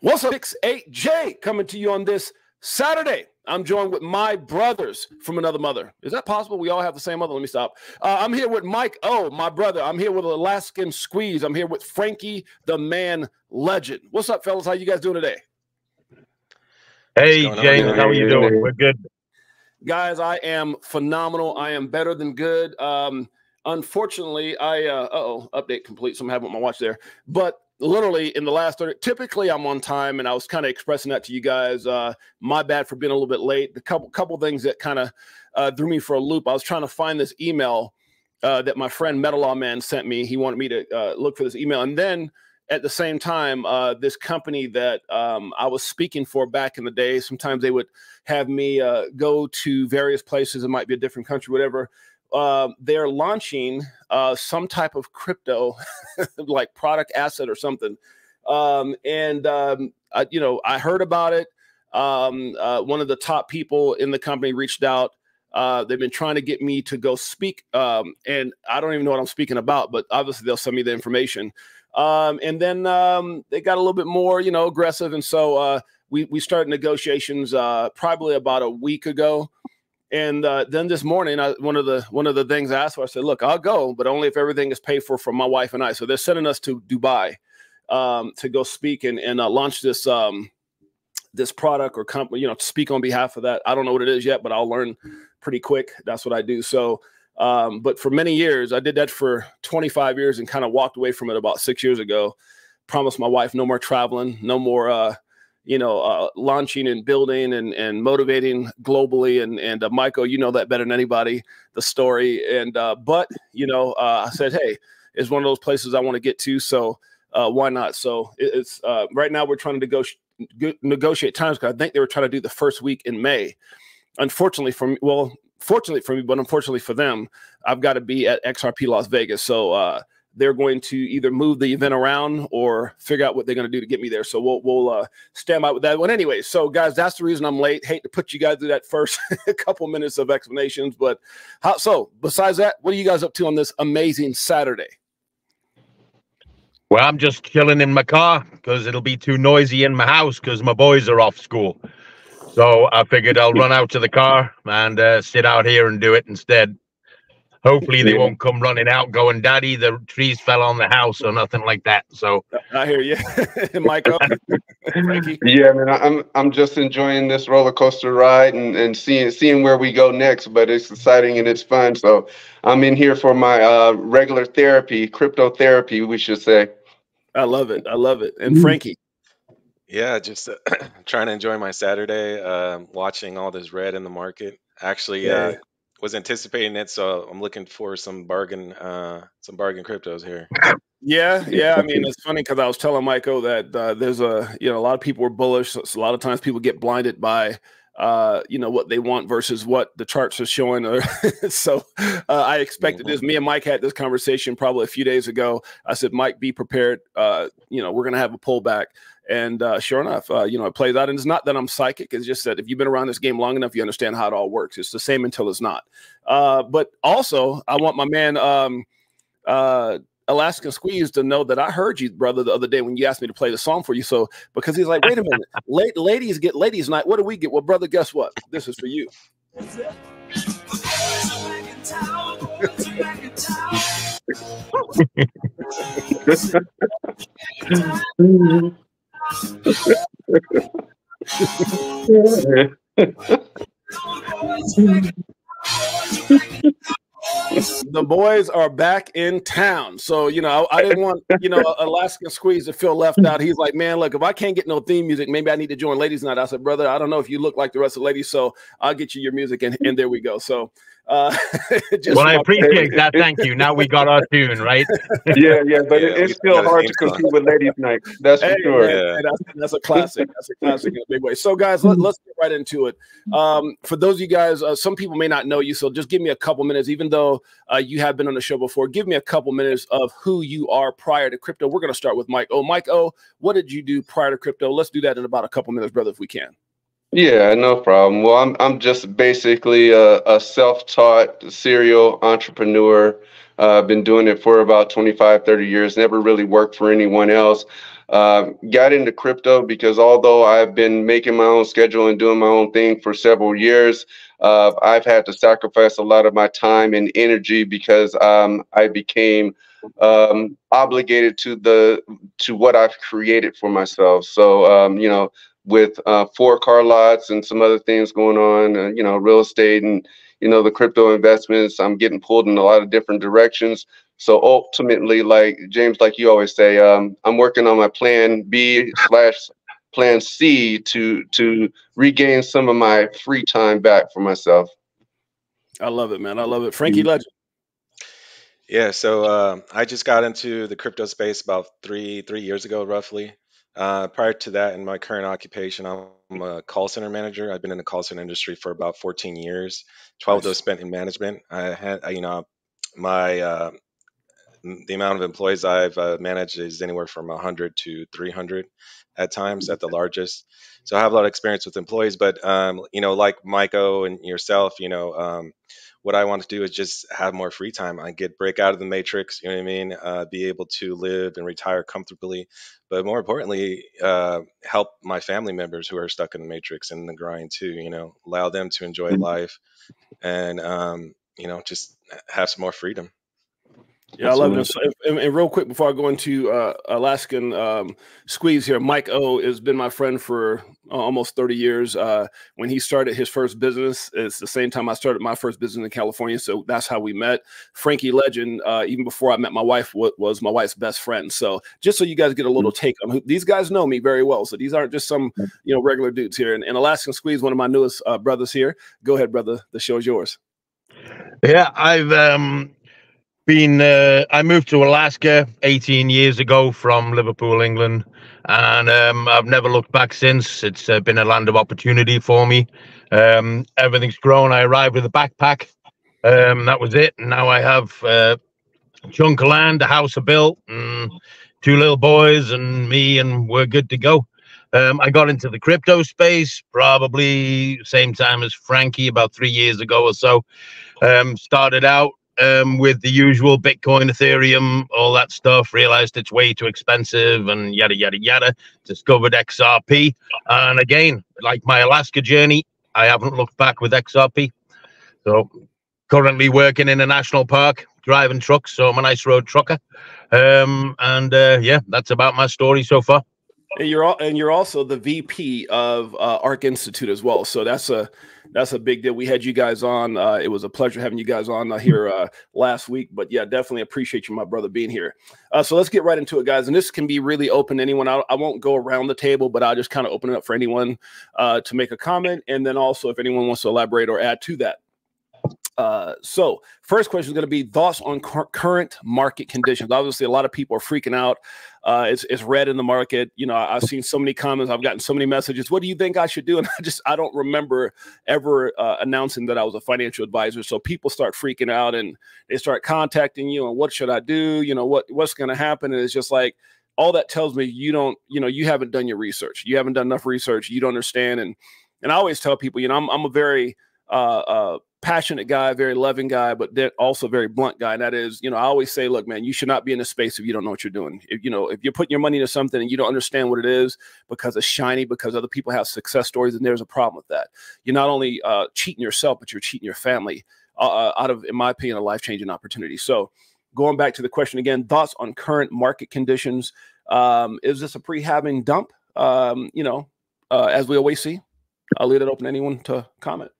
What's up, 6-8J coming to you on this Saturday. I'm joined with my brothers from another mother. Is that possible? We all have the same mother. Let me stop. Uh, I'm here with Mike O, my brother. I'm here with Alaskan Squeeze. I'm here with Frankie, the man legend. What's up, fellas? How you guys doing today? Hey, James. How are you doing? We're good. Guys, I am phenomenal. I am better than good. Um, unfortunately, I, uh, oh, update complete. So I'm having my watch there. But literally in the last 30 typically i'm on time and i was kind of expressing that to you guys uh my bad for being a little bit late. A couple couple things that kind of uh, threw me for a loop i was trying to find this email uh, that my friend metal law man sent me. He wanted me to uh, look for this email. And then at the same time uh, this company that um, i was speaking for back in the day sometimes they would have me uh, go to various places. It might be a different country whatever uh, they're launching uh, some type of crypto, like product asset or something. Um, and um, I, you know, I heard about it. Um, uh, one of the top people in the company reached out. Uh, they've been trying to get me to go speak, um, and I don't even know what I'm speaking about. But obviously, they'll send me the information. Um, and then um, they got a little bit more, you know, aggressive, and so uh, we we started negotiations probably about a week ago. And uh, then this morning, I, one of the one of the things I asked for, I said, "Look, I'll go, but only if everything is paid for from my wife and I." So they're sending us to Dubai um, to go speak and and uh, launch this um, this product or company, you know, to speak on behalf of that. I don't know what it is yet, but I'll learn pretty quick. That's what I do. So, um, but for many years, I did that for 25 years and kind of walked away from it about six years ago. Promised my wife no more traveling, no more. Uh, you know, uh, launching and building and, and motivating globally. And, and uh, Michael, you know that better than anybody, the story. And, uh, but, you know, uh, I said, hey, it's one of those places I want to get to. So uh, why not? So it, it's uh, right now we're trying to negotiate, negotiate times because I think they were trying to do the first week in May. Unfortunately for me, well, fortunately for me, but unfortunately for them, I've got to be at XRP Las Vegas. So, they're going to either move the event around or figure out what they're going to do to get me there. So we'll we'll uh, stand by with that one anyway. So guys, that's the reason I'm late. Hate to put you guys through that first couple minutes of explanations, but how so? Besides that, what are you guys up to on this amazing Saturday? Well, I'm just chilling in my car because it'll be too noisy in my house because my boys are off school. So I figured I'll run out to the car and uh, sit out here and do it instead. Hopefully they won't come running out going, Daddy, the trees fell on the house or nothing like that. So I hear you. Michael. yeah, man. I'm I'm just enjoying this roller coaster ride and, and seeing seeing where we go next, but it's exciting and it's fun. So I'm in here for my uh, regular therapy, crypto therapy, we should say. I love it. I love it. And Frankie. Yeah, just uh, trying to enjoy my Saturday, uh, watching all this red in the market. Actually, yeah. Was anticipating it, so I'm looking for some bargain, uh, some bargain cryptos here. Yeah, yeah. I mean, it's funny because I was telling Michael that uh, there's a you know a lot of people are bullish. So a lot of times people get blinded by uh, you know what they want versus what the charts are showing. so uh, I expected this. Me and Mike had this conversation probably a few days ago. I said, Mike, be prepared. Uh, you know, we're gonna have a pullback. And uh, sure enough, uh, you know, it plays out. And it's not that I'm psychic. It's just that if you've been around this game long enough, you understand how it all works. It's the same until it's not. Uh, but also, I want my man um, uh, Alaskan Squeeze to know that I heard you, brother, the other day when you asked me to play the song for you. So because he's like, wait a minute, late ladies get ladies night. What do we get? Well, brother, guess what? This is for you. the boys are back in town. So, you know, I, I, didn't want, you know, Alaskan Squeeze to feel left out. He's like, man, look, if I can't get no theme music, maybe I need to join Ladies Night. I said, brother, I don't know if you look like the rest of the ladies, so I'll get you your music. And, and there we go. So uh, well, I appreciate that. Thank you. Now we got our tune, right? yeah, yeah, but yeah, it's still hard to compete with Ladies Night. That's for hey, sure. Yeah. That's, that's, a classic. That's a classic in a big way. So, guys, let, us get right into it. Um, for those of you guys, uh, some people may not know you, so just give me a couple minutes, even though uh, you have been on the show before. Give me a couple minutes of who you are prior to crypto. We're going to start with Mike. Oh, Mike. Oh, what did you do prior to crypto? Let's do that in about a couple minutes, brother, if we can. Yeah, no problem. Well, I'm I'm just basically a, a self-taught serial entrepreneur. Uh, I've been doing it for about 25, 30 years, never really worked for anyone else. Uh, got into crypto because although I've been making my own schedule and doing my own thing for several years, uh, I've had to sacrifice a lot of my time and energy because um, I became um, obligated to the to what I've created for myself. So um, you know, with uh, four car lots and some other things going on, uh, you know, real estate and you know the crypto investments, I'm getting pulled in a lot of different directions. So ultimately, like James, like you always say, um, I'm working on my plan B slash plan C to to regain some of my free time back for myself. I love it, man. I love it. Frankie mm-hmm. Legend. Yeah, so uh, I just got into the crypto space about three three years ago, roughly. Uh, prior to that, in my current occupation, I'm a call center manager. I've been in the call center industry for about 14 years. 12 of those spent in management. I had, you know, my uh, the amount of employees I've uh, managed is anywhere from 100 to 300 at times at the largest. So I have a lot of experience with employees, but um, you know, like Mike O and yourself, you know, um, what I want to do is just have more free time. I get break out of the matrix, you know what I mean? Uh, be able to live and retire comfortably, but more importantly, uh, help my family members who are stuck in the matrix and the grind too. You know, allow them to enjoy mm-hmm. life, and um, you know, just have some more freedom. Yeah, I love this. And, and, real quick before I go into uh, Alaskan um, squeeze here, Mike O has been my friend for uh, almost 30 years. Uh, when he started his first business, it's the same time I started my first business in California. So that's how we met. Frankie Legend, uh, even before I met my wife, was my wife's best friend. So just so you guys get a little mm. take on who these guys know me very well. So these aren't just some mm. you know regular dudes here. And, and Alaskan Squeeze, one of my newest uh, brothers here. Go ahead, brother. The show is yours. Yeah, I've um been uh, I moved to Alaska 18 years ago from Liverpool, England, and um, I've never looked back since. It's uh, been a land of opportunity for me. Um, everything's grown. I arrived with a backpack. Um, that was it. And now I have uh, a chunk of land, a house I built, and two little boys, and me, and we're good to go. Um, I got into the crypto space probably same time as Frankie, about three years ago or so. Um, started out um, with the usual Bitcoin, Ethereum, all that stuff. Realized it's way too expensive and yada yada yada. Discovered XRP, and again, like my Alaska journey, I haven't looked back with XRP. So currently working in a national park, driving trucks. So I'm a nice road trucker. Um, and uh, yeah, that's about my story so far. And you're all, and you're also the VP of uh, ARK Institute as well. So that's a that's a big deal. We had you guys on. Uh, it was a pleasure having you guys on uh, here uh, last week. But yeah, definitely appreciate you, my brother, being here. Uh, so let's get right into it, guys. And this can be really open to anyone. I, I won't go around the table, but I'll just kind of open it up for anyone uh, to make a comment, and then also if anyone wants to elaborate or add to that. Uh, so first question is going to be thoughts on current market conditions. Obviously, a lot of people are freaking out. Uh, it's, it's red in the market. You know, I've seen so many comments. I've gotten so many messages. What do you think I should do? And I just I don't remember ever uh, announcing that I was a financial advisor. So people start freaking out and they start contacting you and what should I do? You know what what's going to happen? And it's just like all that tells me you don't you know you haven't done your research. You haven't done enough research. You don't understand. And and I always tell people, you know, I'm I'm a very uh, uh, passionate guy, very loving guy, but then also very blunt guy. And that is, you know, I always say, look, man, you should not be in a space if you don't know what you're doing. If you know, if you're putting your money into something and you don't understand what it is because it's shiny, because other people have success stories, and there's a problem with that. You're not only uh, cheating yourself, but you're cheating your family uh, uh out of, in my opinion, a life changing opportunity. So, going back to the question again, thoughts on current market conditions. Um, is this a pre-halving dump? Um, you know, uh, as we always see. I'll leave it open to anyone to comment.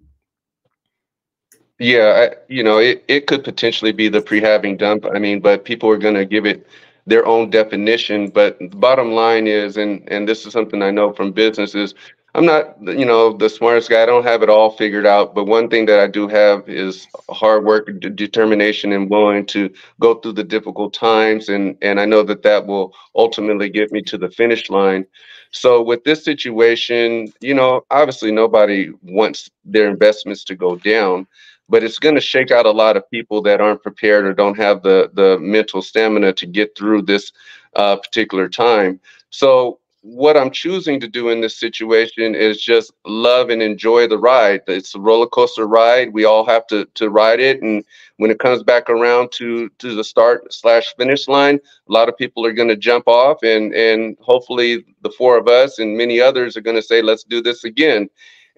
Yeah, I, you know, it, it could potentially be the pre-halving dump. I mean, but people are going to give it their own definition. But the bottom line is, and and this is something I know from businesses. I'm not, you know, the smartest guy. I don't have it all figured out. But one thing that I do have is hard work, d- determination, and willing to go through the difficult times. And and I know that that will ultimately get me to the finish line. So with this situation, you know, obviously nobody wants their investments to go down but it's going to shake out a lot of people that aren't prepared or don't have the the mental stamina to get through this uh, particular time. So what I'm choosing to do in this situation is just love and enjoy the ride. It's a roller coaster ride. We all have to to ride it, and when it comes back around to to the start slash finish line, a lot of people are going to jump off, and and hopefully the four of us and many others are going to say, let's do this again.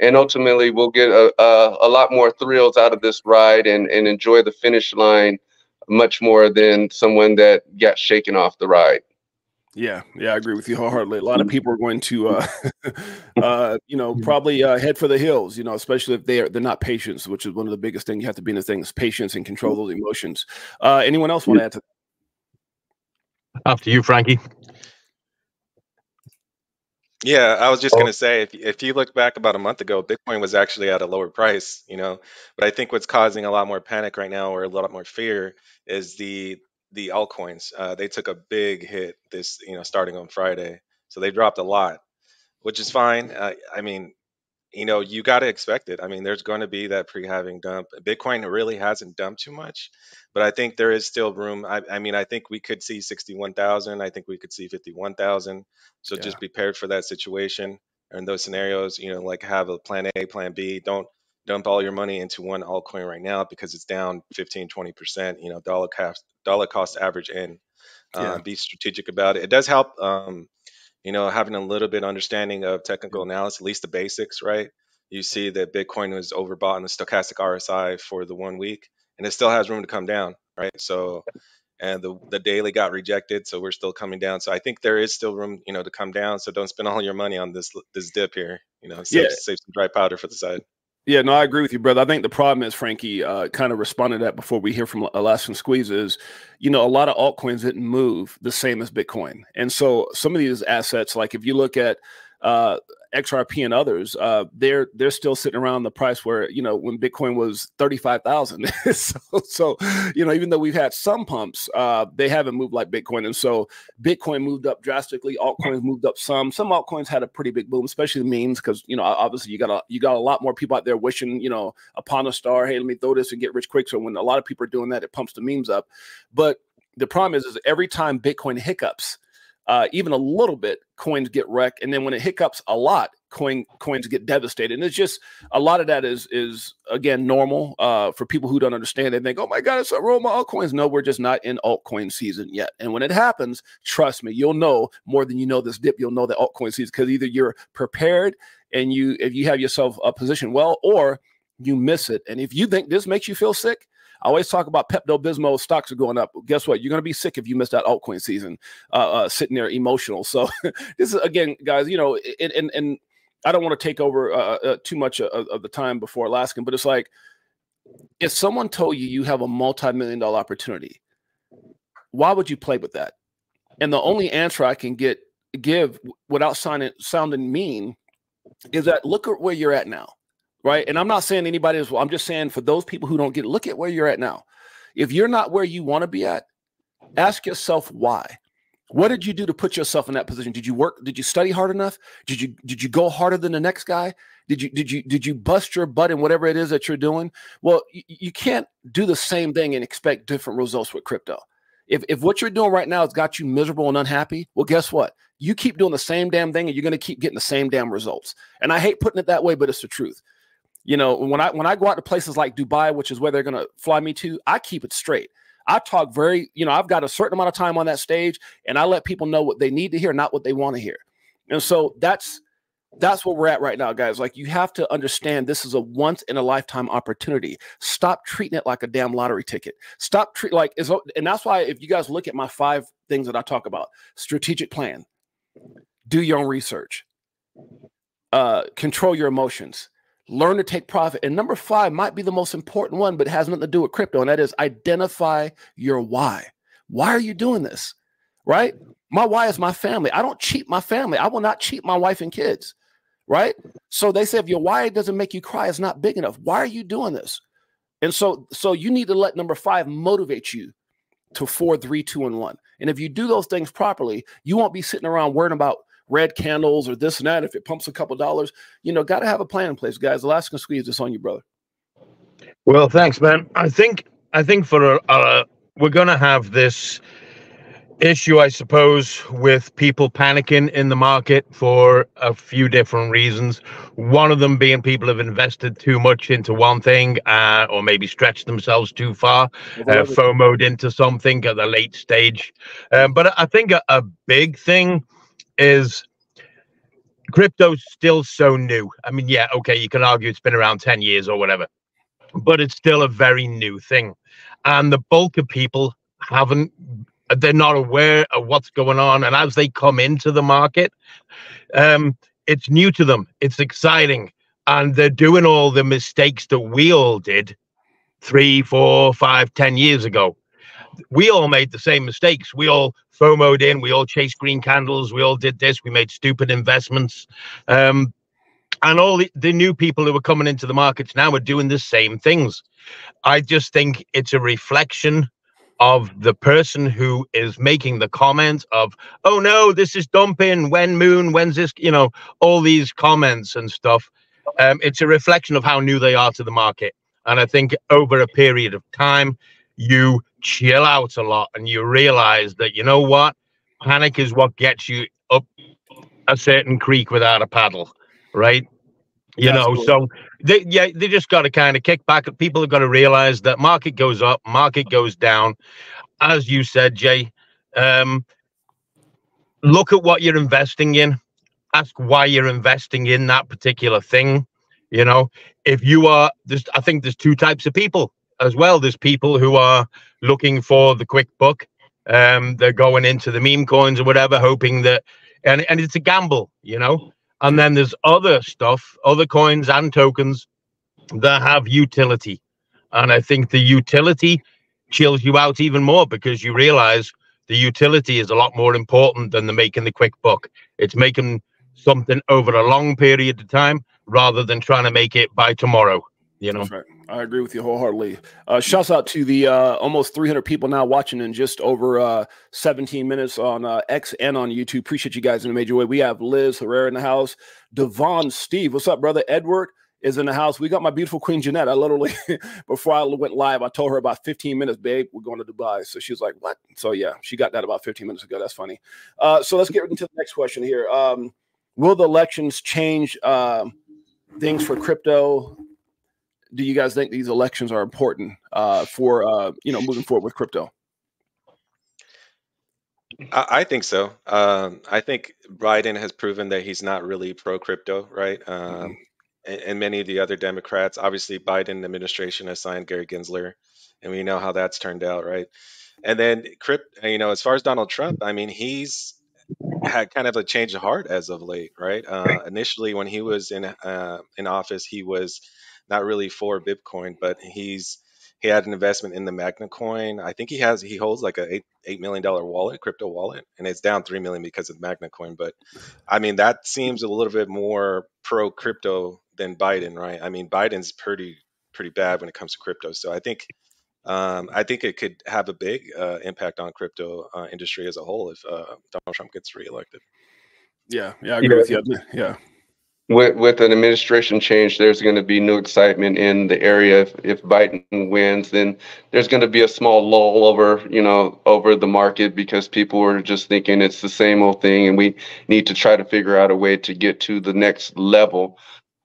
And ultimately, we'll get a, a, a lot more thrills out of this ride and, and enjoy the finish line much more than someone that got shaken off the ride. Yeah, yeah, I agree with you wholeheartedly. A lot of people are going to, uh, uh, you know, probably uh, head for the hills. You know, especially if they are they're not patients, which is one of the biggest things you have to be in the things patience and control those emotions. Uh, anyone else want to add to? That? After you, Frankie. Yeah, I was just going to say if if you look back about a month ago, Bitcoin was actually at a lower price, you know. But I think what's causing a lot more panic right now or a lot more fear is the the altcoins. Uh, they took a big hit this, you know, starting on Friday. So they dropped a lot, which is fine. Uh, I mean, you know, you got to expect it. I mean, there's going to be that pre-halving dump. Bitcoin really hasn't dumped too much, but I think there is still room. I, I mean, I think we could see 61,000. I think we could see 51,000. So yeah. just be prepared for that situation And those scenarios. You know, like have a plan A, plan B. Don't dump all your money into one altcoin right now because it's down 15, 20 percent. You know, dollar cost dollar cost average in. Uh. Be strategic about it. It does help. Um, you know, having a little bit understanding of technical mm-hmm. analysis, at least the basics, right? You see that Bitcoin was overbought in the stochastic RSI for the one week, and it still has room to come down, right? So, and the the daily got rejected, so we're still coming down. So I think there is still room, you know, to come down. So don't spend all your money on this this dip here. You know, save, yeah. save some dry powder for the side. Yeah, no, I agree with you, brother. I think the problem is, Frankie, uh, kind of responded to that before we hear from Alaskan Squeeze is, you know, a lot of altcoins didn't move the same as Bitcoin. And so some of these assets, like if you look at uh, XRP and others, uh, they're they're still sitting around the price where you know when Bitcoin was thirty five thousand. so, so you know even though we've had some pumps, uh, they haven't moved like Bitcoin, and so Bitcoin moved up drastically. Altcoins moved up some. Some altcoins had a pretty big boom, especially the memes, because you know obviously you got a you got a lot more people out there wishing you know upon a star, hey let me throw this and get rich quick. So when a lot of people are doing that, it pumps the memes up. But the problem is, is every time Bitcoin hiccups uh, even a little bit, coins get wrecked, and then when it hiccups a lot, coin coins get devastated. And it's just a lot of that is is again normal uh, for people who don't understand. They think, "Oh my God, it's a roll my altcoins." No, we're just not in altcoin season yet. And when it happens, trust me, you'll know more than you know this dip. You'll know the altcoin season because either you're prepared and you if you have yourself a position well, or you miss it. And if you think this makes you feel sick, I always talk about Pepto Bismol stocks are going up. Guess what? You're going to be sick if you miss that altcoin season, uh, uh, sitting there emotional. So this is again, guys. You know, and and, and I don't want to take over uh, uh too much of, of, the time before Alaskan, but it's like if someone told you you have a multi-million dollar opportunity, why would you play with that? And the only answer I can get give without sounding sounding mean is that look at where you're at now right? And I'm not saying anybody is, I'm just saying for those people who don't get, look at where you're at now. If you're not where you want to be at, ask yourself why. What did you do to put yourself in that position? Did you work? Did you study hard enough? Did you did you go harder than the next guy? Did you did you did you bust your butt in whatever it is that you're doing? Well, you, you can't do the same thing and expect different results with crypto. If if what you're doing right now has got you miserable and unhappy, well, guess what? You keep doing the same damn thing and you're going to keep getting the same damn results. And I hate putting it that way, but it's the truth you know, when I when I go out to places like Dubai, which is where they're going to fly me to, I keep it straight. I talk very, you know, I've got a certain amount of time on that stage, and I let people know what they need to hear, not what they want to hear. And so that's that's where we're at right now, guys. Like you have to understand this is a once in a lifetime opportunity. Stop treating it like a damn lottery ticket. Stop treat like is and that's why if you guys look at my five things that I talk about, strategic plan, do your own research, uh, control your emotions, learn to take profit. And number five might be the most important one, but it has nothing to do with crypto. And that is identify your why. Why are you doing this? Right? My why is my family. I don't cheat my family. I will not cheat my wife and kids. Right? So they say if your why doesn't make you cry, it's not big enough. Why are you doing this? And so, so you need to let number five motivate you to four, three, two, and one. And if you do those things properly, you won't be sitting around worrying about red candles or this and that. If it pumps a couple dollars, you know, got to have a plan in place, guys. Alaskan squeeze this on you, brother. Well, thanks, man. I think I think for a, a we're gonna have this issue, I suppose, with people panicking in the market for a few different reasons. One of them being people have invested too much into one thing, uh, or maybe stretched themselves too far, uh, FOMOed into something at the late stage. Um, but I think a, a big thing is crypto's still so new. I mean, yeah, okay, you can argue it's been around 10 years or whatever, but it's still a very new thing. And the bulk of people haven't they're not aware of what's going on and as they come into the market um, it's new to them it's exciting and they're doing all the mistakes that we all did three four five ten years ago we all made the same mistakes we all fomoed in we all chased green candles we all did this we made stupid investments um, and all the, the new people who are coming into the markets now are doing the same things i just think it's a reflection of the person who is making the comment of, oh no, this is dumping, when moon, when's this, you know, all these comments and stuff. Um, it's a reflection of how new they are to the market. And I think over a period of time, you chill out a lot and you realize that, you know what? Panic is what gets you up a certain creek without a paddle, right? You know, so they yeah, they just got to kind of kick back. People have got to realize that market goes up, market goes down. As you said, Jay, um, look at what you're investing in. Ask why you're investing in that particular thing. You know, if you are, there's, I think there's two types of people as well. There's people who are looking for the quick buck. Um, they're going into the meme coins or whatever, hoping that, and and it's a gamble. You know, and then there's other stuff, other coins and tokens that have utility. And I think the utility chills you out even more because you realize the utility is a lot more important than the making the quick buck. It's making something over a long period of time rather than trying to make it by tomorrow. You know, right. I agree with you wholeheartedly. Uh, shouts out to the uh, almost 300 people now watching in just over uh, 17 minutes on uh, X and on YouTube. Appreciate you guys in a major way. We have Liz Herrera in the house. Devon Steve, what's up, brother? Edward is in the house. We got my beautiful Queen Jeanette. I literally, before I went live, I told her about 15 minutes, babe, we're going to Dubai. So she was like, what? So yeah, she got that about 15 minutes ago. That's funny. Uh, so let's get into the next question here. Um, will the elections change uh, things for crypto? Do you guys think these elections are important uh, for uh, you know moving forward with crypto? I, I think so. Um, I think Biden has proven that he's not really pro crypto, right? Um, mm-hmm. and, and, many of the other Democrats, obviously, Biden administration assigned Gary Gensler, and we know how that's turned out, right? And then crypt, you know, as far as Donald Trump, I mean, he's had kind of a change of heart as of late, right? Uh, initially, when he was in uh, in office, he was not really for Bitcoin, but he's he had an investment in the MAGA coin. I think he has he holds like a eight eight million dollar wallet, crypto wallet, and it's down three million because of MAGA coin. But I mean that seems a little bit more pro crypto than Biden, right? I mean Biden's pretty pretty bad when it comes to crypto. So I think um, I think it could have a big uh, impact on crypto uh, industry as a whole if uh, Donald Trump gets reelected. Yeah, yeah, I agree yeah. with you. Yeah with with an administration change, there's going to be new excitement in the area. If, if Biden wins, then there's going to be a small lull over you know over the market because people are just thinking it's the same old thing, and we need to try to figure out a way to get to the next level.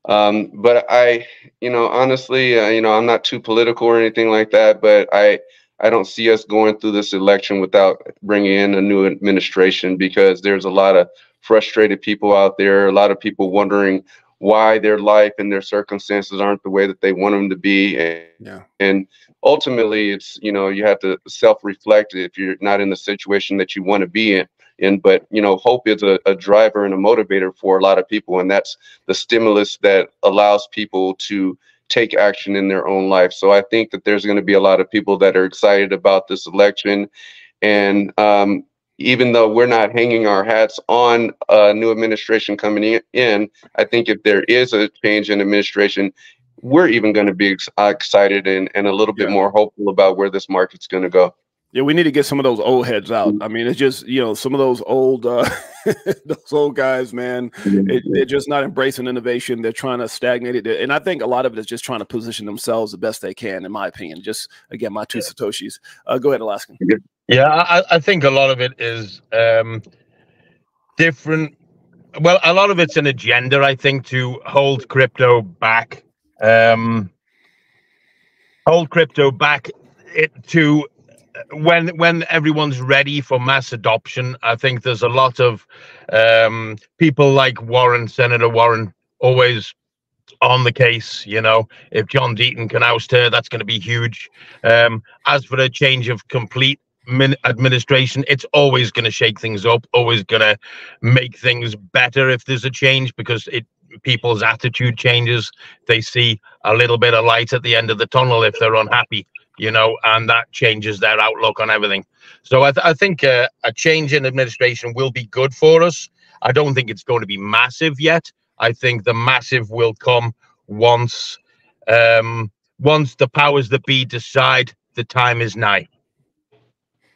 Um, but I, you know, honestly, uh, you know, I'm not too political or anything like that, but I. I don't see us going through this election without bringing in a new administration because there's a lot of frustrated people out there, a lot of people wondering why their life and their circumstances aren't the way that they want them to be. And, yeah. and ultimately, it's, you know, you have to self reflect if you're not in the situation that you want to be in. In, but you know hope is a, a driver and a motivator for a lot of people and that's the stimulus that allows people to take action in their own life so i think that there's going to be a lot of people that are excited about this election and um, even though we're not hanging our hats on a new administration coming in, I think if there is a change in administration, we're even going to be uh, excited and, and a little bit yeah. more hopeful about where this market's going to go. Yeah, we need to get some of those old heads out. I mean, it's just you know some of those old uh, those old guys, man. It, they're just not embracing innovation. They're trying to stagnate it, and I think a lot of it is just trying to position themselves the best they can, in my opinion. Just again, my two yeah. satoshis. Uh, go ahead, Alaskan. Yeah, I, I, think a lot of it is um, different. Well, a lot of it's an agenda, I think, to hold crypto back. Um, hold crypto back it to when when everyone's ready for mass adoption, I think there's a lot of um, people like Warren, Senator Warren, always on the case. You know, if John Deaton can oust her, that's going to be huge. Um, as for a change of complete administration, it's always going to shake things up, always going to make things better if there's a change because it people's attitude changes. They see a little bit of light at the end of the tunnel if they're unhappy you know, and that changes their outlook on everything. So I, th- I think uh, a change in administration will be good for us. I don't think it's going to be massive yet. I think the massive will come once um, once the powers that be decide the time is nigh.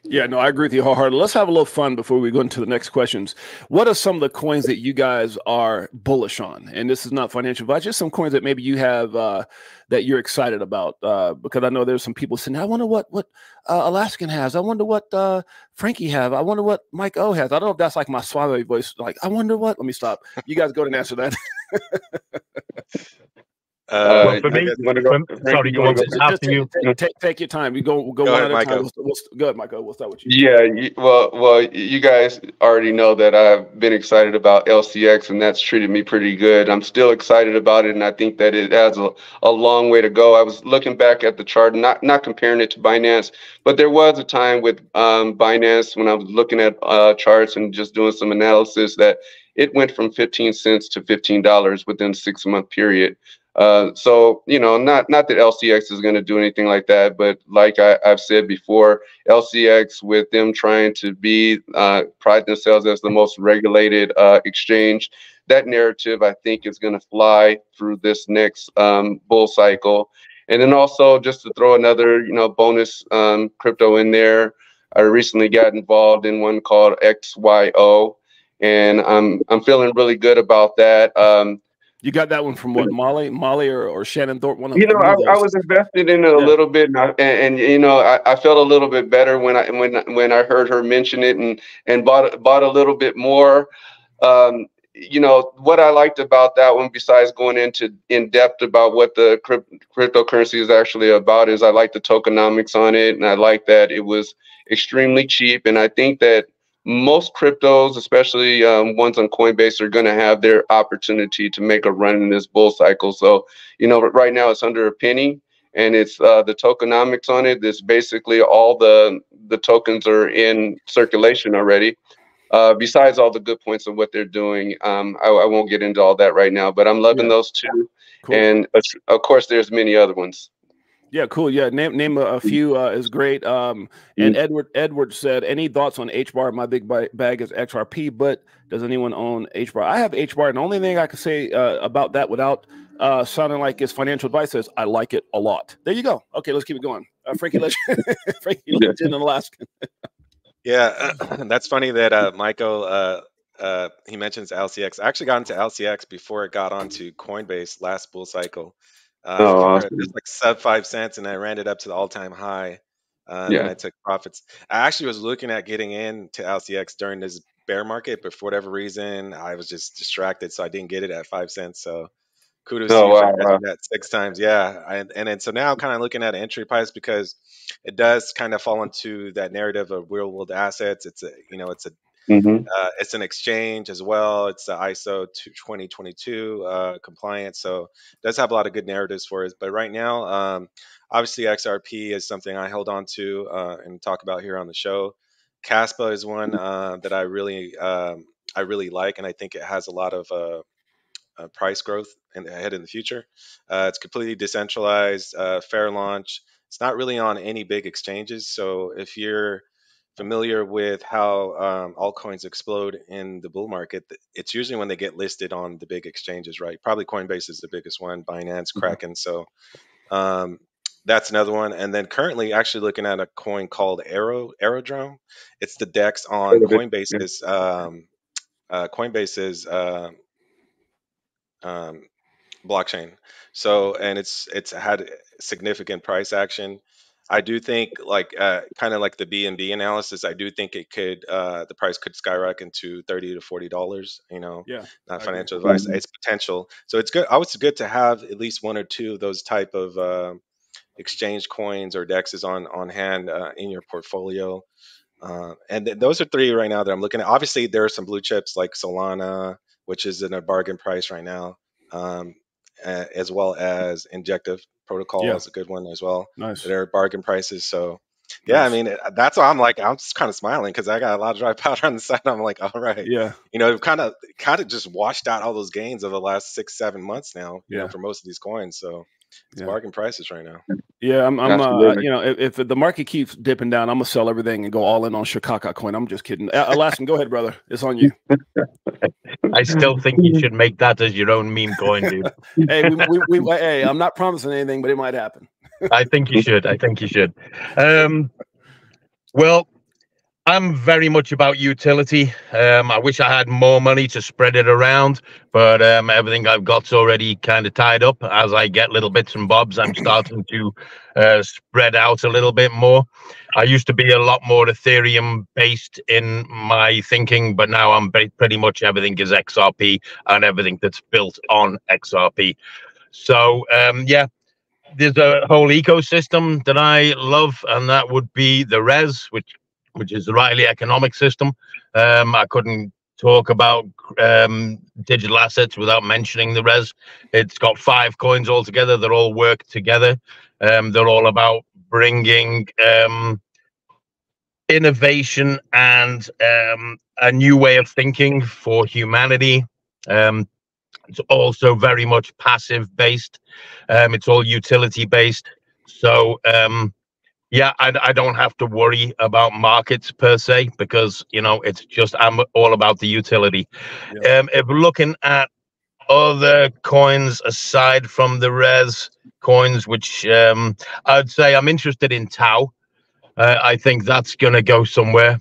Yeah, no, I agree with you wholeheartedly. Let's have a little fun before we go into the next questions. What are some of the coins that you guys are bullish on? And this is not financial advice, just some coins that maybe you have uh, that you're excited about. Uh, because I know there's some people saying, "I wonder what what uh, Alaskan has. I wonder what uh, Frankie have. I wonder what Mike O has." I don't know if that's like my suave voice. Like, I wonder what. Let me stop. You guys go and answer that. Uh, well, for me, go, sorry, go, go, after you. Take, take, take, your time. We go we'll go, go one ahead, at a time. We'll, we'll, go ahead, Michael. We'll start with you. Yeah, you, well, well, you guys already know that I've been excited about LCX, and that's treated me pretty good. I'm still excited about it, and I think that it has a, a long way to go. I was looking back at the chart, not not comparing it to Binance, but there was a time with um, Binance when I was looking at uh, charts and just doing some analysis that it went from 15 cents to $15 within six month period. Uh, so you know, not not that LCX is going to do anything like that, but like I, have said before, LCX with them trying to be uh, pride themselves as the most regulated uh, exchange, that narrative I think is going to fly through this next um, bull cycle. And then also just to throw another you know bonus um, crypto in there, I recently got involved in one called XYO, and I'm I'm feeling really good about that. Um, you got that one from what Molly, Molly, or, or Shannon Thorpe? One of, you know, I, I, was invested in it a yeah. little bit, and, I, and, and, you know, I, I, felt a little bit better when I when when I heard her mention it, and and bought bought a little bit more. Um, you know what I liked about that one, besides going into in depth about what the crypt, cryptocurrency is actually about, is I like the tokenomics on it, and I like that it was extremely cheap, and I think that most cryptos, especially um, ones on Coinbase, are going to have their opportunity to make a run in this bull cycle. So, you know, right now it's under a penny, and it's uh, the tokenomics on it. It's basically all the the tokens are in circulation already. Uh, besides all the good points of what they're doing, um, I, I, won't get into all that right now. But I'm loving yeah. those two, cool. and uh, of course, there's many other ones. Yeah, cool. Yeah, name name a, a few uh, is great. Um, and mm. Edward Edward said, any thoughts on H bar? My big bag is XRP, but does anyone own H bar? I have H bar, and the only thing I can say uh, about that without uh, sounding like it's financial advice is I like it a lot. There you go. Okay, let's keep it going. Uh, Frankie, let's Frankie Legend in Alaska. yeah, that's funny that uh, Michael uh, uh, he mentions LCX. I actually got into LCX before it got onto Coinbase last bull cycle. Uh, oh, awesome. It's like sub five cents, and I ran it up to the all-time high. Uh, yeah. And I took profits. I actually was looking at getting in to LCX during this bear market, but for whatever reason, I was just distracted, so I didn't get it at five cents. So kudos oh, to you wow, for wow. that six times. Yeah, I, and then so now I'm kind of looking at entry price because it does kind of fall into that narrative of real world assets. It's a you know it's a Mm-hmm. Uh, it's an exchange as well. It's the ISO 2022 uh, compliant, so it does have a lot of good narratives for us. But right now, um, obviously XRP is something I held on to uh, and talk about here on the show. Kaspa is one mm-hmm. uh, that I really um, I really like, and I think it has a lot of uh, uh, price growth in, ahead in the future. it's completely decentralized, fair launch. It's not really on any big exchanges, so if you're familiar with how um, altcoins explode in the bull market, it's usually when they get listed on the big exchanges, right? Probably Coinbase is the biggest one, Binance, mm-hmm. Kraken. So, um, that's another one. And then currently, actually looking at a coin called Arrow Aerodrome. It's the DEX on Coinbase's um, uh, Coinbase's uh, um, blockchain. So, and it's it's had significant price action. I do think, like uh, kind of like the B and B analysis, I do think it could uh, the price could skyrocket to thirty to forty dollars. You know, yeah, not financial advice. It's potential, so it's good. I was good to have at least one or two of those type of uh, exchange coins or dexes on on hand uh, in your portfolio. Uh, and th- those are three right now that I'm looking at. Obviously, there are some blue chips like Solana, which is in a bargain price right now, um, Uh, as well as Injective Protocol yeah. is a good one as well. Nice. They're bargain prices. So, yeah, nice. I mean, uh, that's why I'm like, I'm just kind of smiling because I got a lot of dry powder on the side. I'm like, all right, yeah, you know, kind of, kind of just washed out all those gains of the last six, seven months now. yeah, know, for most of these coins. So, it's yeah. bargain prices right now. Yeah, I'm, I'm uh, you know, if, if, the market keeps dipping down, I'm gonna sell everything and go all in on Shikaka coin. I'm just kidding. Alaskan, go ahead, brother. It's on you. I still think you should make that as your own meme coin, dude. hey, we, we, we, hey, I'm not promising anything, but it might happen. I think you should. I think you should. Um, well, I'm very much about utility. Um, I wish I had more money to spread it around, but um, everything I've got's already kind of tied up. As I get little bits and bobs, I'm starting to uh, spread out a little bit more. I used to be a lot more Ethereum based in my thinking, but now I'm pretty much everything is XRP and everything that's built on XRP. So um, yeah, there's a whole ecosystem that I love, and that would be the res, which which is the Riley economic system. Um, I couldn't talk about um, digital assets without mentioning the res. It's got five coins altogether. They're all work together. Um, they're all about bringing um, innovation and um, a new way of thinking for humanity. Um, it's also very much passive based. Um, it's all utility based. So yeah, I, I don't have to worry about markets per se because you know it's just I'm all about the utility. Yeah. Um, if looking at other coins aside from the res coins, which um, I'd say I'm interested in Tau. Uh, I think that's going to go somewhere.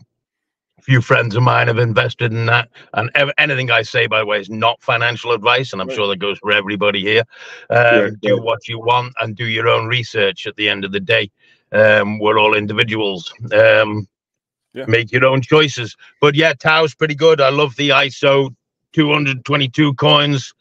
A few friends of mine have invested in that, and ev- anything I say, by the way, is not financial advice, and I'm right. sure that goes for everybody here. Um, yeah, do what you want and do your own research. At the end of the day, um, we're all individuals. Um, yeah. Make your own choices. But yeah, Tau's pretty good. I love the ISO 222 coins.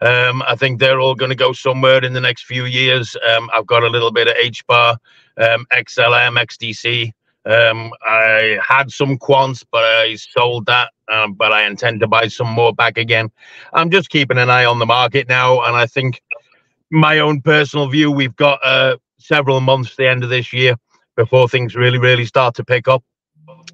Um, I think they're all going to go somewhere in the next few years. Um, I've got a little bit of HBAR, um, XLM, XDC. Um, I had some quants, but I sold that. Um, but I intend to buy some more back again. I'm just keeping an eye on the market now, and I think my own personal view, we've got uh, several months the end of this year before things really, really start to pick up.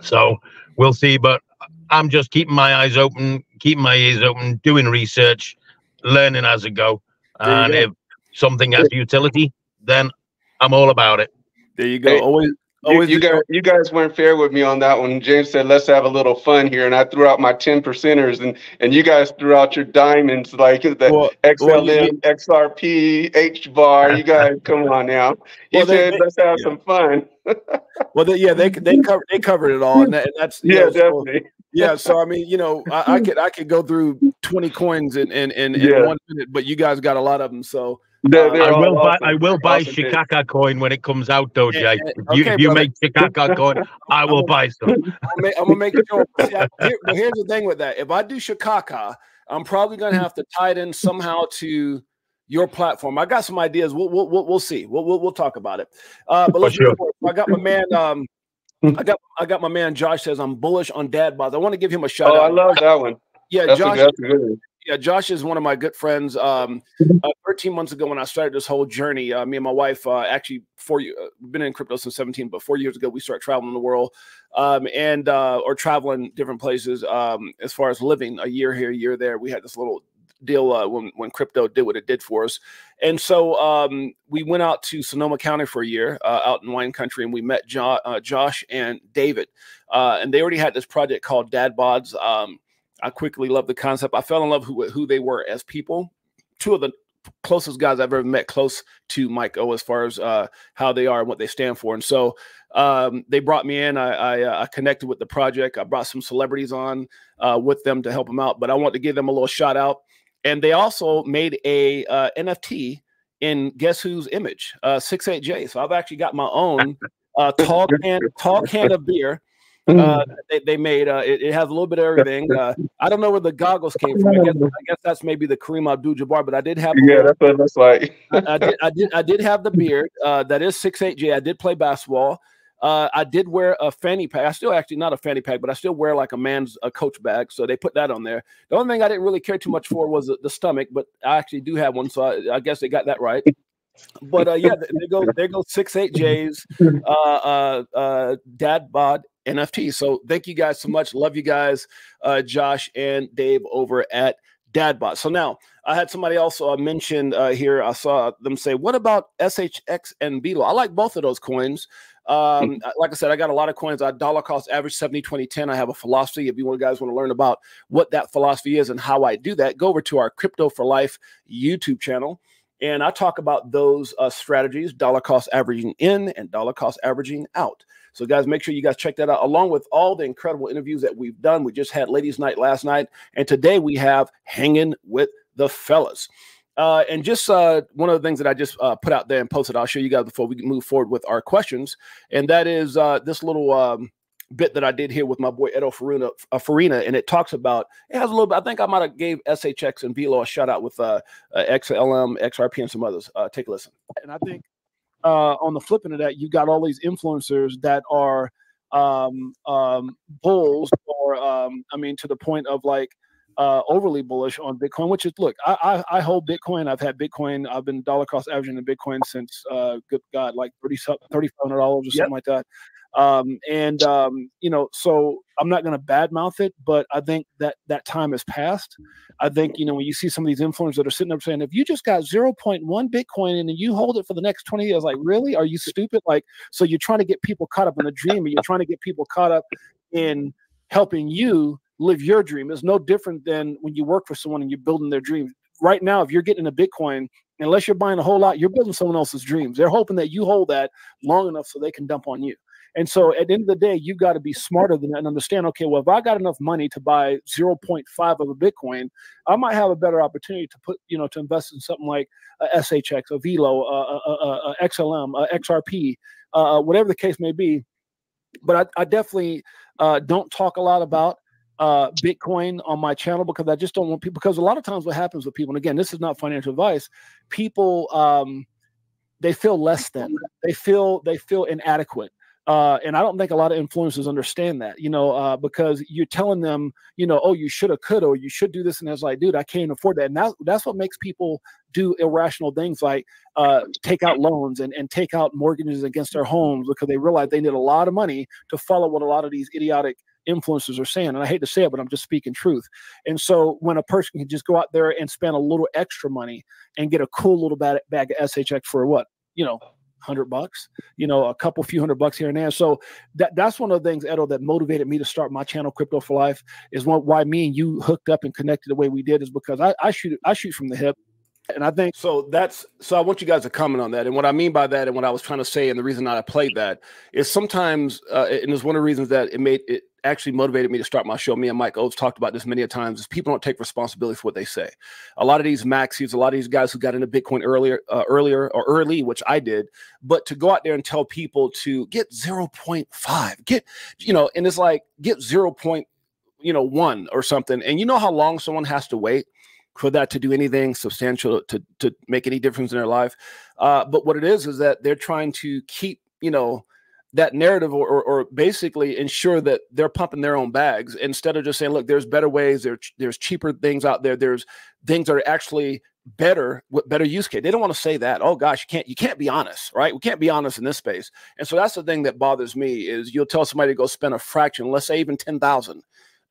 So we'll see. But I'm just keeping my eyes open, keeping my ears open, doing research, learning as I go. And go. if something has utility, then I'm all about it. There you go. Hey, Always you, you guys, you guys weren't fair with me on that one. James said, "Let's have a little fun here," and I threw out my ten percenters, and and you guys threw out your diamonds like the well, XLM, well, XRP, H bar. You guys, come on now. He well, said, they, "Let's have yeah. some fun." well, they, yeah, they they covered they covered it all, and, that, and that's yeah, know, definitely. So, yeah, so I mean, you know, I, I, could I could go through twenty coins in in, in, in one minute, but you guys got a lot of them, so they're, they're I will buy. I will buy awesome Shikaka coin when it comes out, though, Jay. Yeah, okay, you, if you make Shikaka coin, I will buy some. I'm, gonna make sure. Here, but here's the thing with that: if I do Shikaka, I'm probably gonna have to tie it in somehow to your platform. I got some ideas. We'll we'll we'll, we'll see. We'll, we'll, we'll talk about it. Uh, but let's sure. I got my man. Um, I got I got my man Josh says I'm bullish on dad bods. I want to give him a shout oh, out. I love that one. Yeah, that's Josh. A, yeah, Josh is one of my good friends. Um, uh, 13 months ago, when I started this whole journey, uh, me and my wife uh, actually four uh, been in crypto since 17, but four years ago we started traveling the world, um, and uh, or traveling different places. Um, as far as living a year here, a year there, we had this little deal uh, when when crypto did what it did for us, and so um, we went out to Sonoma County for a year, uh, out in wine country, and we met jo- uh, Josh and David, uh, and they already had this project called Dad Bods. Um, I quickly loved the concept. I fell in love who who they were as people. Two of the closest guys I've ever met close to Mike O as far as uh, how they are and what they stand for. And so um, they brought me in. I, I, uh, I, connected with the project. I brought some celebrities on uh, with them to help them out. But I want to give them a little shout out. And they also made a uh, NFT in guess whose image? Uh, Six Eight J. So I've actually got my own tall can tall can of beer Mm. uh, they, they, made. Uh, it, it, has a little bit of everything. Uh, I don't know where the goggles came from. I guess, I guess that's maybe the Kareem Abdul-Jabbar, but I did have. Yeah, that's what it looks like. I, I, did. I did. I did have the beard. Uh, that is six eight J. I did play basketball. Uh, I did wear a fanny pack. I still actually not a fanny pack, but I still wear like a man's a coach bag. So they put that on there. The only thing I didn't really care too much for was the, the stomach, but I actually do have one, so I, I guess they got that right. But uh, yeah, they go they go six eight J's, uh, uh, uh, dad bod NFT. So thank you guys so much. Love you guys, uh, Josh and Dave over at Dadbot. So now I had somebody also uh, mentioned uh, here. I saw them say, "What about SHX and Velo?" I like both of those coins. Um, hmm. like I said, I got a lot of coins. I dollar cost average 70, 20, 10. I have a philosophy. If you want, guys want to learn about what that philosophy is and how I do that, go over to our Crypto for Life YouTube channel. And I talk about those uh, strategies, dollar cost averaging in and dollar cost averaging out. So, guys, make sure you guys check that out, along with all the incredible interviews that we've done. We just had Ladies' Night last night, and today we have Hanging with the Fellas. Uh, and just uh, one of the things that I just uh, put out there and posted, I'll show you guys before we move forward with our questions. And that is uh, this little um, bit that I did here with my boy Edo Farina, uh, Farina, and it talks about it has a little bit. I think I might have gave SHX and Velo a shout out with uh, XLM, XRP, and some others. Take a listen. And I think uh, on the flipping of that, you've got all these influencers that are um, um, bulls, or um, I mean, to the point of like uh, overly bullish on Bitcoin. Which is, look, I, I, I hold Bitcoin. I've had Bitcoin. I've been dollar cost averaging in Bitcoin since, uh, good God, like thirty thirty five hundred dollars or something like that. Um, and um, you know, so I'm not going to badmouth it, but I think that that time has passed. I think you know when you see some of these influencers that are sitting up saying, if you just got 0.1 Bitcoin and you hold it for the next 20 years, like really, are you stupid? Like, so you're trying to get people caught up in a dream, or you're trying to get people caught up in helping you live your dream. is no different than when you work for someone and you're building their dream. Right now, if you're getting a Bitcoin, unless you're buying a whole lot, you're building someone else's dreams. They're hoping that you hold that long enough so they can dump on you. And so at the end of the day, you've got to be smarter than that and understand, okay, well, if I got enough money to buy 0.5 of a Bitcoin, I might have a better opportunity to put, you know, to invest in something like a SHX, a Velo, a, a, a, XLM, a XRP, uh, whatever the case may be. But I, I definitely uh, don't talk a lot about uh, Bitcoin on my channel because I just don't want people. Because a lot of times, what happens with people, and again, this is not financial advice. People, um, they feel less than. They feel they feel inadequate. Uh, and I don't think a lot of influencers understand that, you know, uh, because you're telling them, you know, oh, you should have, could, or you should do this, and it's like, dude, I can't afford that, and that, that's what makes people do irrational things like uh, take out loans and, and take out mortgages against their homes because they realize they need a lot of money to follow what a lot of these idiotic influencers are saying. And I hate to say it, but I'm just speaking truth. And so when a person can just go out there and spend a little extra money and get a cool little bag, bag of SHX for what, you know, hundred bucks, you know, a couple few hundred bucks here and there. So that that's one of the things, Edo, that motivated me to start my channel, Crypto for Life, is one why me and you hooked up and connected the way we did is because I, I shoot I shoot from the hip. And I think so. That's so. I want you guys to comment on that. And what I mean by that, and what I was trying to say, and the reason I played that is sometimes, uh, and it's one of the reasons that it made it actually motivated me to start my show. Me and Mike Oates talked about this many a times. Is people don't take responsibility for what they say. A lot of these maxis, a lot of these guys who got into Bitcoin earlier, uh, earlier or early, which I did, but to go out there and tell people to get zero point five, get you know, and it's like get zero point, you know, one or something, and you know how long someone has to wait for that to do anything substantial to to make any difference in their life. Uh, but what it is is that they're trying to keep you know that narrative or, or, or, basically ensure that they're pumping their own bags instead of just saying look there's better ways there, there's cheaper things out there there's things that are actually better with better use case. They don't want to say that oh gosh you can't you can't be honest right? We can't be honest in this space. And so that's the thing that bothers me is you'll tell somebody to go spend a fraction let's say even 10000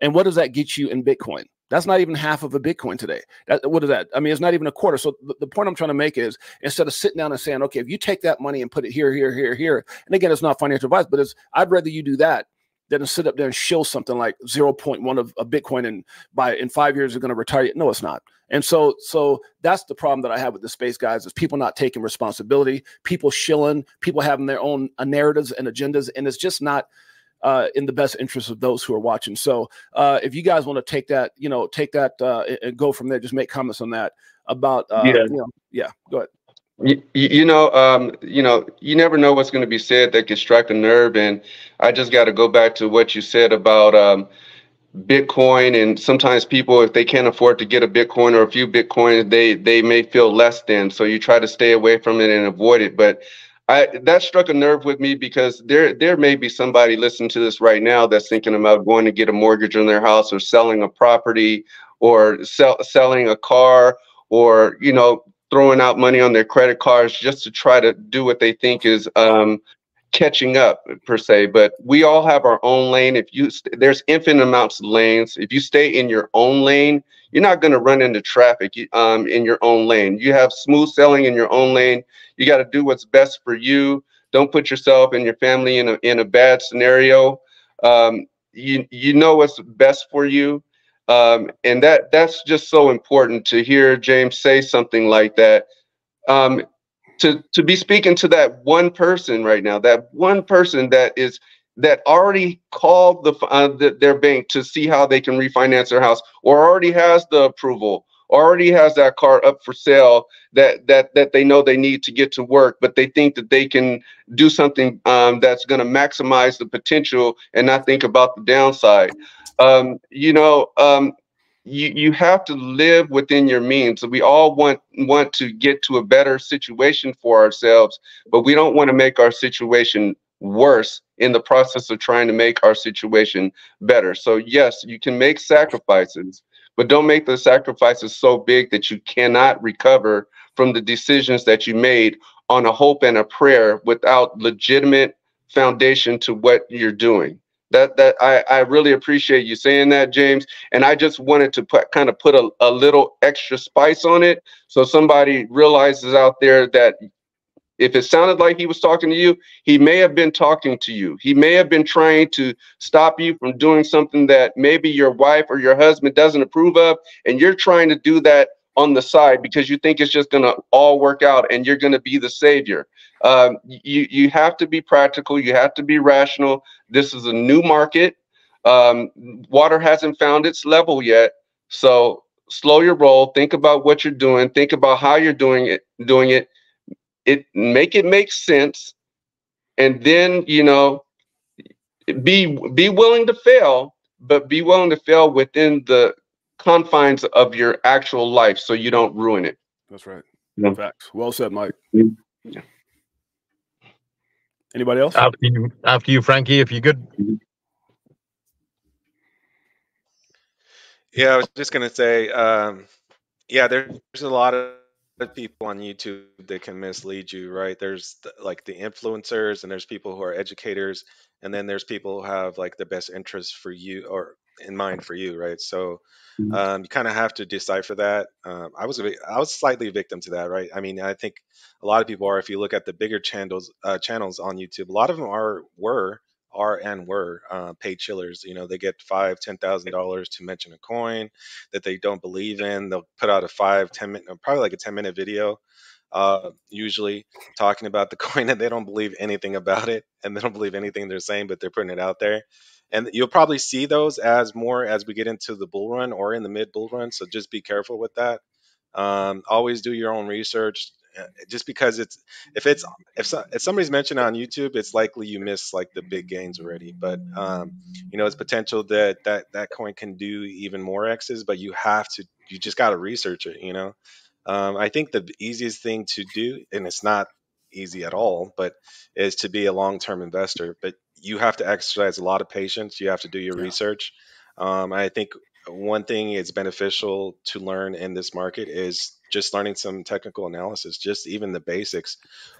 and what does that get you in bitcoin that's not even half of a Bitcoin today. That, what is that? I mean, it's not even a quarter. So the, the, point I'm trying to make is instead of sitting down and saying, okay, if you take that money and put it here, here, here, here, and again, it's not financial advice, but it's I'd rather you do that than to sit up there and shill something like 0.1 of, a Bitcoin and by in five years you're going to retire. No, it's not. And so, so that's the problem that I have with the space guys is people not taking responsibility, people shilling, people having their own uh, narratives and agendas, and it's just not uh, in the best interest of those who are watching. So, uh, if you guys want to take that, you know, take that uh, and go from there, just make comments on that about, uh, yeah, you know, yeah, go ahead. You, you know, um, you know, you never know what's going to be said that could strike a nerve, and I just got to go back to what you said about um, Bitcoin, and sometimes people, if they can't afford to get a Bitcoin or a few Bitcoins, they they may feel less than. So you try to stay away from it and avoid it. But I that struck a nerve with me because there there may be somebody listening to this right now that's thinking about going to get a mortgage on their house or selling a property or sell, selling a car or you know throwing out money on their credit cards just to try to do what they think is um, catching up per se. But we all have our own lane. If you there's infinite amounts of lanes. If you stay in your own lane, you're not going to run into traffic um, in your own lane. You have smooth sailing in your own lane. You got to do what's best for you. Don't put yourself and your family in a in a bad scenario. Um, you you know what's best for you. Um, and that that's just so important to hear James say something like that. Um, to to be speaking to that one person right now, that one person that is that already called the, uh, the, their bank to see how they can refinance their house, or already has the approval, already has that car up for sale that that that they know they need to get to work, but they think that they can do something um, that's going to maximize the potential and not think about the downside. Um, you know, um, you you have to live within your means. We all want want to get to a better situation for ourselves, but we don't want to make our situation worse in the process of trying to make our situation better. So yes, you can make sacrifices, but don't make the sacrifices so big that you cannot recover from the decisions that you made on a hope and a prayer without legitimate foundation to what you're doing that that I, I really appreciate you saying that james. And i just wanted to put kind of put a, a little extra spice on it so somebody realizes out there that if it sounded like he was talking to you he may have been talking to you. He may have been trying to stop you from doing something that maybe your wife or your husband doesn't approve of and you're trying to do that on the side because you think it's just going to all work out and you're going to be the savior. Um, you you have to be practical. You have to be rational. This is a new market. Um, water hasn't found its level yet, so slow your roll. Think about what you're doing. Think about how you're doing it. Doing it. It make it make sense, and then you know, be be willing to fail, but be willing to fail within the confines of your actual life so you don't ruin it. That's right. Yeah. Facts. Well said, Mike. Yeah. Anybody else? After you, after you, Frankie, if you could. Yeah, I was just gonna say, um, yeah, there's a lot of people on YouTube that can mislead you, right? There's the, like the influencers, and there's people who are educators, and then there's people who have like the best interest for you or in mind for you, right? So Mm-hmm. Um, you kind of have to decipher that. Um, I was a, I was slightly a victim to that, right? I mean, I think a lot of people are. If you look at the bigger channels uh, channels on YouTube, a lot of them are were are and were uh, paid shillers. You know, they get five, ten thousand dollars to mention a coin that they don't believe in. They'll put out a five, ten minute, probably like a ten minute video, uh, usually talking about the coin, and they don't believe anything about it, and they don't believe anything they're saying, but they're putting it out there and you'll probably see those as more as we get into the bull run or in the mid bull run. So just be careful with that. Um, always do your own research. Uh, just because it's if it's if, so, if somebody's mentioned on YouTube, it's likely you miss like the big gains already. But um, you know, it's potential that that that coin can do even more X's, but you have to you just got to research it. You know, um, I think the easiest thing to do, and it's not easy at all, but is to be a long term investor. But you have to exercise a lot of patience. You have to do your yeah. research. Um, I think one thing is beneficial to learn in this market is just learning some technical analysis. Just even the basics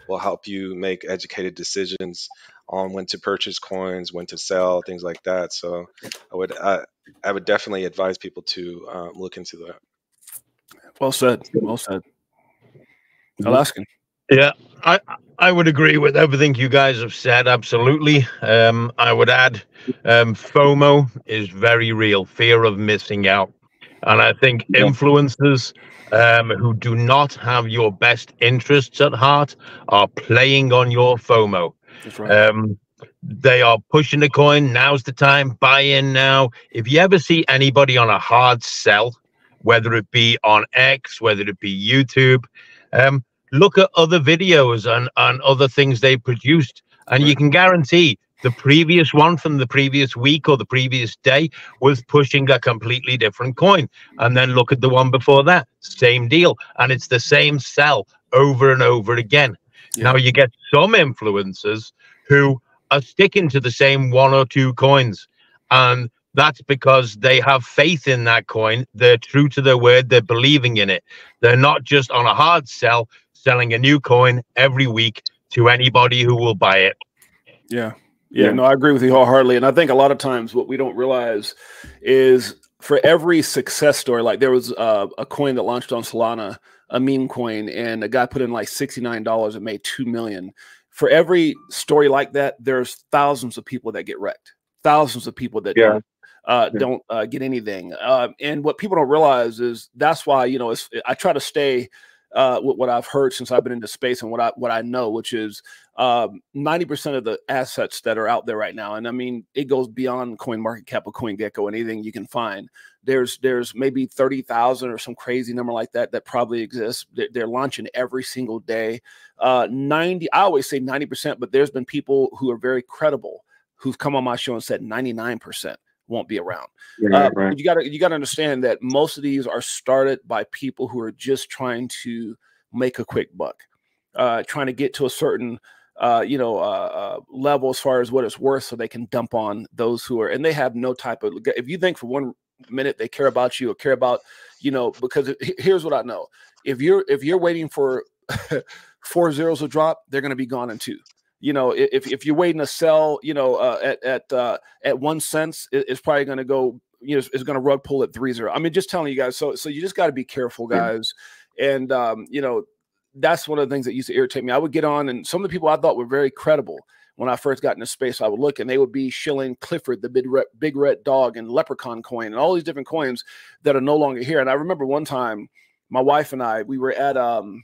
will help you make educated decisions on when to purchase coins, when to sell, things like that. So I would I, I would definitely advise people to um, look into that. Well said. Well said. Alaskan. Yeah, I I would agree with everything you guys have said. Absolutely. Um, I would add, um, FOMO is very real, fear of missing out, and I think influencers um, who do not have your best interests at heart are playing on your FOMO. Right. Um, they are pushing the coin. Now's the time. Buy in now. If you ever see anybody on a hard sell, whether it be on X, whether it be YouTube, um, look at other videos and, and other things they produced, and you can guarantee the previous one from the previous week or the previous day was pushing a completely different coin. And then look at the one before that, same deal. And it's the same sell over and over again. Yeah. Now you get some influencers who are sticking to the same one or two coins. And that's because they have faith in that coin. They're true to their word. They're believing in it. They're not just on a hard sell, selling a new coin every week to anybody who will buy it. Yeah. Yeah, no, I agree with you wholeheartedly. And I think a lot of times what we don't realize is for every success story, like there was uh, a coin that launched on Solana, a meme coin, and a guy put in like $69 and made 2 million for every story like that, there's thousands of people that get wrecked, thousands of people that yeah. don't, uh, yeah. don't uh, get anything. Uh, and what people don't realize is that's why you know I try to stay uh, with what I've heard since I've been into space and what I what I know, which is um, ninety percent of the assets that are out there right now, and I mean it goes beyond Coin Market Cap or Coin Gecko, anything you can find there's there's maybe 30,000 or some crazy number like that that probably exists. They're, they're launching every single day. Uh, 90, I always say 90%, but there's been people who are very credible who've come on my show and said 99% won't be around. uh, right. You got to you got to understand that most of these are started by people who are just trying to make a quick buck, uh, trying to get to a certain uh, you know, uh, uh, level as far as what it's worth, so they can dump on those who are, and they have no type of. If you think for one minute they care about you or care about you know because here's what i know if you're if you're waiting for four zeros to drop they're going to be gone in two you know if, if you're waiting to sell you know uh, at at uh, at one cents it's probably going to go you know it's going to rug pull at three zero. I mean just telling you guys so so you just got to be careful guys. And um you know that's one of the things that used to irritate me. I would get on and some of the people i thought were very credible when I first got into space, I would look and they would be shilling Clifford, the big red, big red dog, and Leprechaun coin, and all these different coins that are no longer here. And I remember one time, my wife and I, we were at um,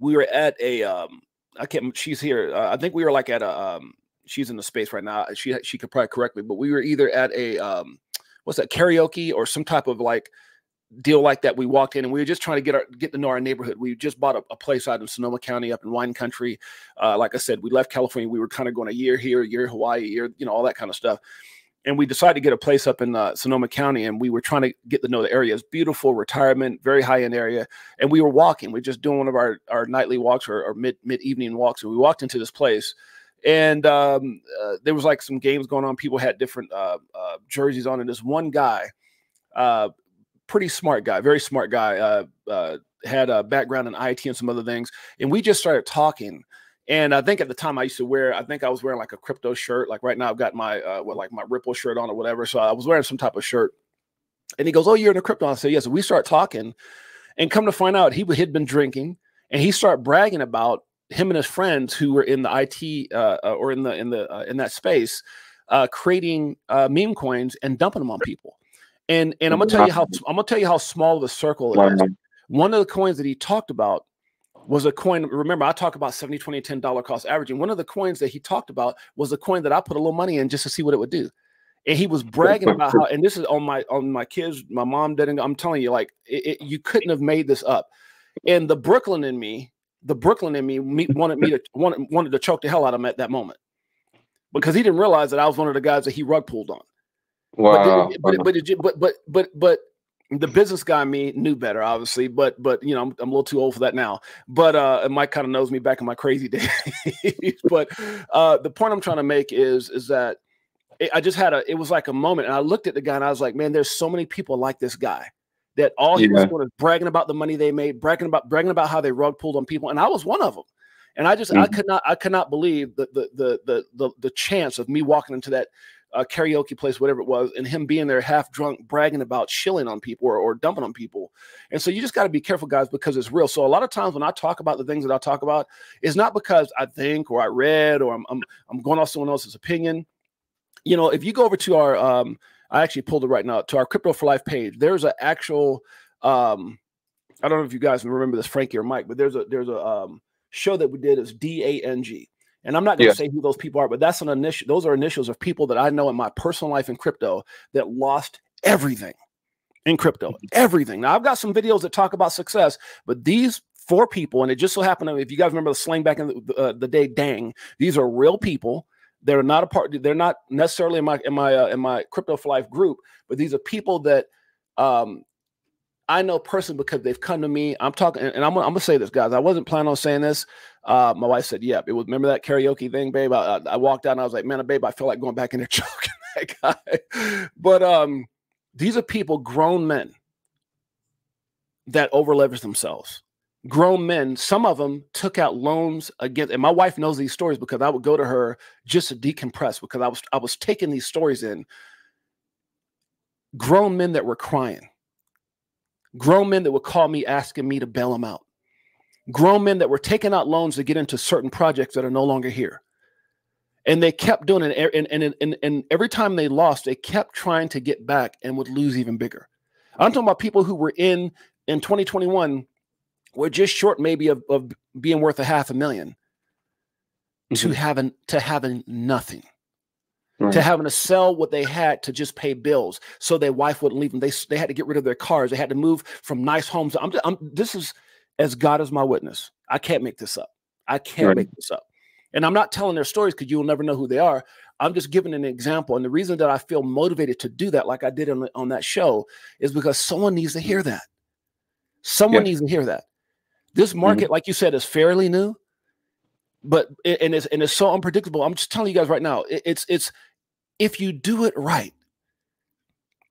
we were at a um, I can't. She's here. Uh, I think we were like at a um, she's in the space right now. She she could probably correct me, but we were either at a um, what's that karaoke or some type of like deal like that. We walked in and we were just trying to get our get to know our neighborhood. We just bought a, a place out in Sonoma County up in wine country. Uh, like I said, we left California. We were kind of going a year here, a year Hawaii, year, you know, all that kind of stuff. And we decided to get a place up in uh, Sonoma County, and we were trying to get to know the area. It's beautiful, retirement, very high end area. And we were walking. We are just doing one of our, our nightly walks or, or mid mid evening walks. And we walked into this place, and um, uh, there was like some games going on. People had different uh, uh, jerseys on, and this one guy uh, pretty smart guy, very smart guy. Uh, uh, had a background in IT and some other things, and we just started talking. And I think at the time I used to wear, I think I was wearing like a crypto shirt. Like right now, I've got my uh, what like my Ripple shirt on or whatever. So I was wearing some type of shirt. And he goes, "Oh, you're in a crypto." I said, "Yes." So we start talking, and come to find out, he had been drinking, and he started bragging about him and his friends who were in the IT uh, uh, or in the in the uh, in that space, uh, creating uh, meme coins and dumping them on people. And and I'm gonna tell you how I'm gonna tell you how small the circle is. One of the coins that he talked about was a coin. Remember, I talk about 70, 20, 10 dollar cost averaging. One of the coins that he talked about was a coin that I put a little money in just to see what it would do. And he was bragging about how, and this is on my on my kids, my mom didn't. I'm telling you, like it, it, you couldn't have made this up. And the Brooklyn in me, the Brooklyn in me, me wanted me to wanted, wanted to choke the hell out of him at that moment because he didn't realize that I was one of the guys that he rug pulled on. Wow. But but, but but but but but the business guy me knew better, obviously, but but you know I'm, I'm a little too old for that now. But uh, Mike kind of knows me back in my crazy days. but uh, the point I'm trying to make is is that it, I just had a it was like a moment, and I looked at the guy and I was like, man, there's so many people like this guy that all he yeah. was doing is bragging about the money they made, bragging about bragging about how they rug pulled on people, and I was one of them. And I just mm-hmm. I could not I could not believe the the, the the the the chance of me walking into that a karaoke place, whatever it was, and him being there half drunk, bragging about shilling on people or, or dumping on people. And so you just got to be careful, guys, because it's real. So a lot of times when I talk about the things that I talk about, it's not because I think or I read or I'm I'm, I'm going off someone else's opinion. You know, if you go over to our um, I actually pulled it right now to our Crypto for Life page, there's an actual um, I don't know if you guys remember this, Frankie or Mike, but there's a there's a um, show that we did. It's D A N G. And I'm not going to say who those people are, but that's an initial. Those are initials of people that I know in my personal life in crypto that lost everything in crypto, mm-hmm. everything. Now I've got some videos that talk about success, but these four people, and it just so happened, if you guys remember the slang back in the, uh, the day, dang, these are real people. They're not a part. They're not necessarily in my in my uh, in my crypto for life group, but these are people that um, I know personally because they've come to me. I'm talking, and I'm, I'm gonna say this, guys. I wasn't planning on saying this. Uh, my wife said, "Yep." Yeah. It was remember that karaoke thing, babe. I, I, walked out and I was like, "Man, a babe, I feel like going back in there choking that guy." but um, these are people, grown men, that over leverage themselves. Grown men. Some of them took out loans against, and my wife knows these stories because I would go to her just to decompress because I was I was taking these stories in. Grown men that were crying grown men that would call me asking me to bail them out, grown men that were taking out loans to get into certain projects that are no longer here. And they kept doing it. And, and, and, and every time they lost, they kept trying to get back and would lose even bigger. I'm talking about people who were in in 2021 were just short maybe of, of being worth a half a 1000000 mm-hmm. to having to having nothing right. to having to sell what they had to just pay bills so their wife wouldn't leave them. They, they had to get rid of their cars. They had to move from nice homes. I'm, I'm this is as God is my witness. I can't make this up. I can't right. make this up. And I'm not telling their stories because you'll never know who they are. I'm just giving an example. And the reason that I feel motivated to do that, like I did on, on that show, is because someone needs to hear that. Someone yeah. needs to hear that. This mm-hmm. market, mm-hmm. like you said, is fairly new, but and it's and it's so unpredictable. I'm just telling you guys right now, it's it's if you do it right.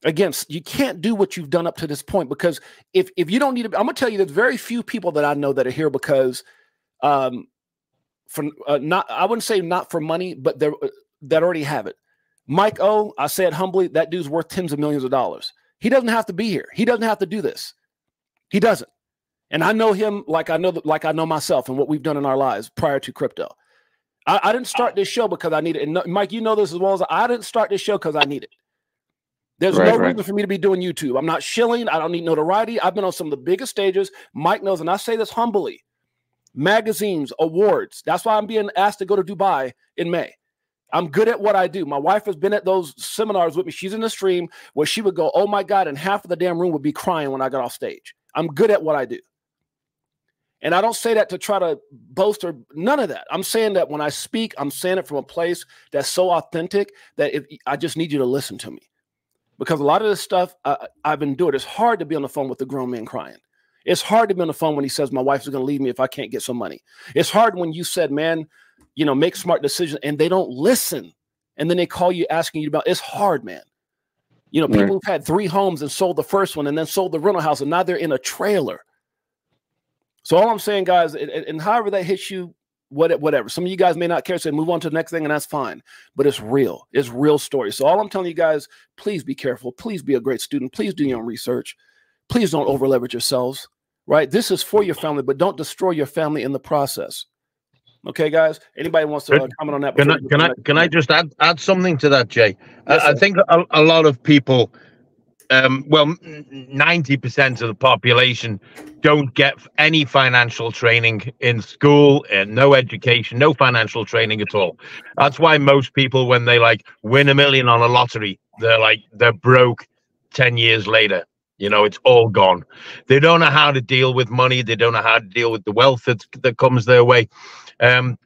Again, you can't do what you've done up to this point because if if you don't need to, I'm gonna tell you there's very few people that I know that are here because um for uh, not I wouldn't say not for money, but they're uh, that already have it. Mike O, I say it humbly, that dude's worth tens of millions of dollars. He doesn't have to be here. He doesn't have to do this. He doesn't. And I know him like I know like I know myself and what we've done in our lives prior to crypto. I, I didn't start this show because I needed it. And Mike, you know this as well as I didn't start this show because I needed it. There's right, no right. reason for me to be doing YouTube. I'm not shilling. I don't need notoriety. I've been on some of the biggest stages. Mike knows, and I say this humbly magazines, awards. That's why I'm being asked to go to Dubai in May. I'm good at what I do. My wife has been at those seminars with me. She's in the stream where she would go, Oh my God, and half of the damn room would be crying when I got off stage. I'm good at what I do. And I don't say that to try to boast or none of that. I'm saying that when I speak, I'm saying it from a place that's so authentic that if I just need you to listen to me. Because a lot of this stuff I, I've endured. It's hard to be on the phone with a grown man crying. It's hard to be on the phone when he says my wife's going to leave me if I can't get some money. It's hard when you said, man, you know, make smart decisions and they don't listen. And then they call you asking you about it's hard, man. You know, people right. who've had three homes and sold the first one and then sold the rental house and now they're in a trailer so all I'm saying, guys, and, and however that hits you, what, whatever. Some of you guys may not care, so move on to the next thing, and that's fine. But it's real. It's real story. So all I'm telling you guys, please be careful. Please be a great student. Please do your own research. Please don't over leverage yourselves. Right? This is for your family, but don't destroy your family in the process. Okay, guys. Anybody wants to uh, comment on that? Can I can I can I just add add something to that, Jay? Yes, I, I think a, a lot of people um, well, 90% of the population don't get any financial training in school and no education, no financial training at all. That's why most people, when they like win a million on a lottery, they're like, they're broke 10 years later. You know, it's all gone. They don't know how to deal with money. They don't know how to deal with the wealth that, that comes their way. Um,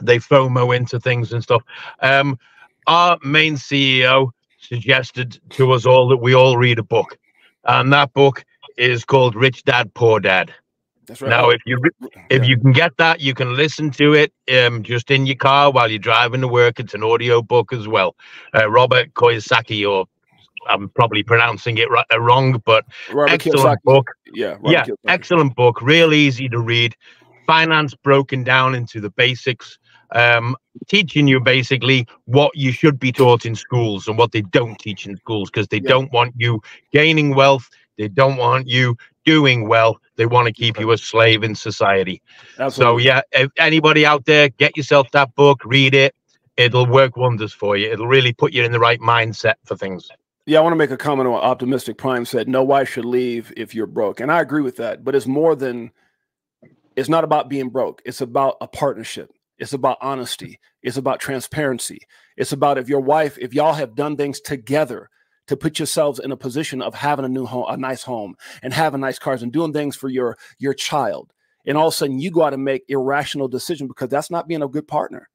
they FOMO into things and stuff. Um, our main CEO suggested to us all that we all read a book, and that book is called Rich Dad Poor Dad. That's right. Now, if you if you can get that, you can listen to it um, just in your car while you're driving to work. It's an audio book as well. Uh, Robert Kiyosaki, or I'm probably pronouncing it uh, wrong, but Robert excellent Kiyosaki. book. Yeah, Robert yeah, Kiyosaki. excellent book. Real easy to read. Finance broken down into the basics. Um, teaching you basically what you should be taught in schools and what they don't teach in schools because they yeah. don't want you gaining wealth. They don't want you doing well. They want to keep you a slave in society. Absolutely. So, yeah, if anybody out there, get yourself that book, read it. It'll work wonders for you. It'll really put you in the right mindset for things. Yeah, I want to make a comment on what Optimistic Prime said. No wife should leave if you're broke. And I agree with that. But it's more than, it's not about being broke. It's about a partnership. It's about honesty. It's about transparency. It's about if your wife, if y'all have done things together to put yourselves in a position of having a new home, a nice home, and having nice cars and doing things for your your child, and all of a sudden you go out and make irrational decisions because that's not being a good partner.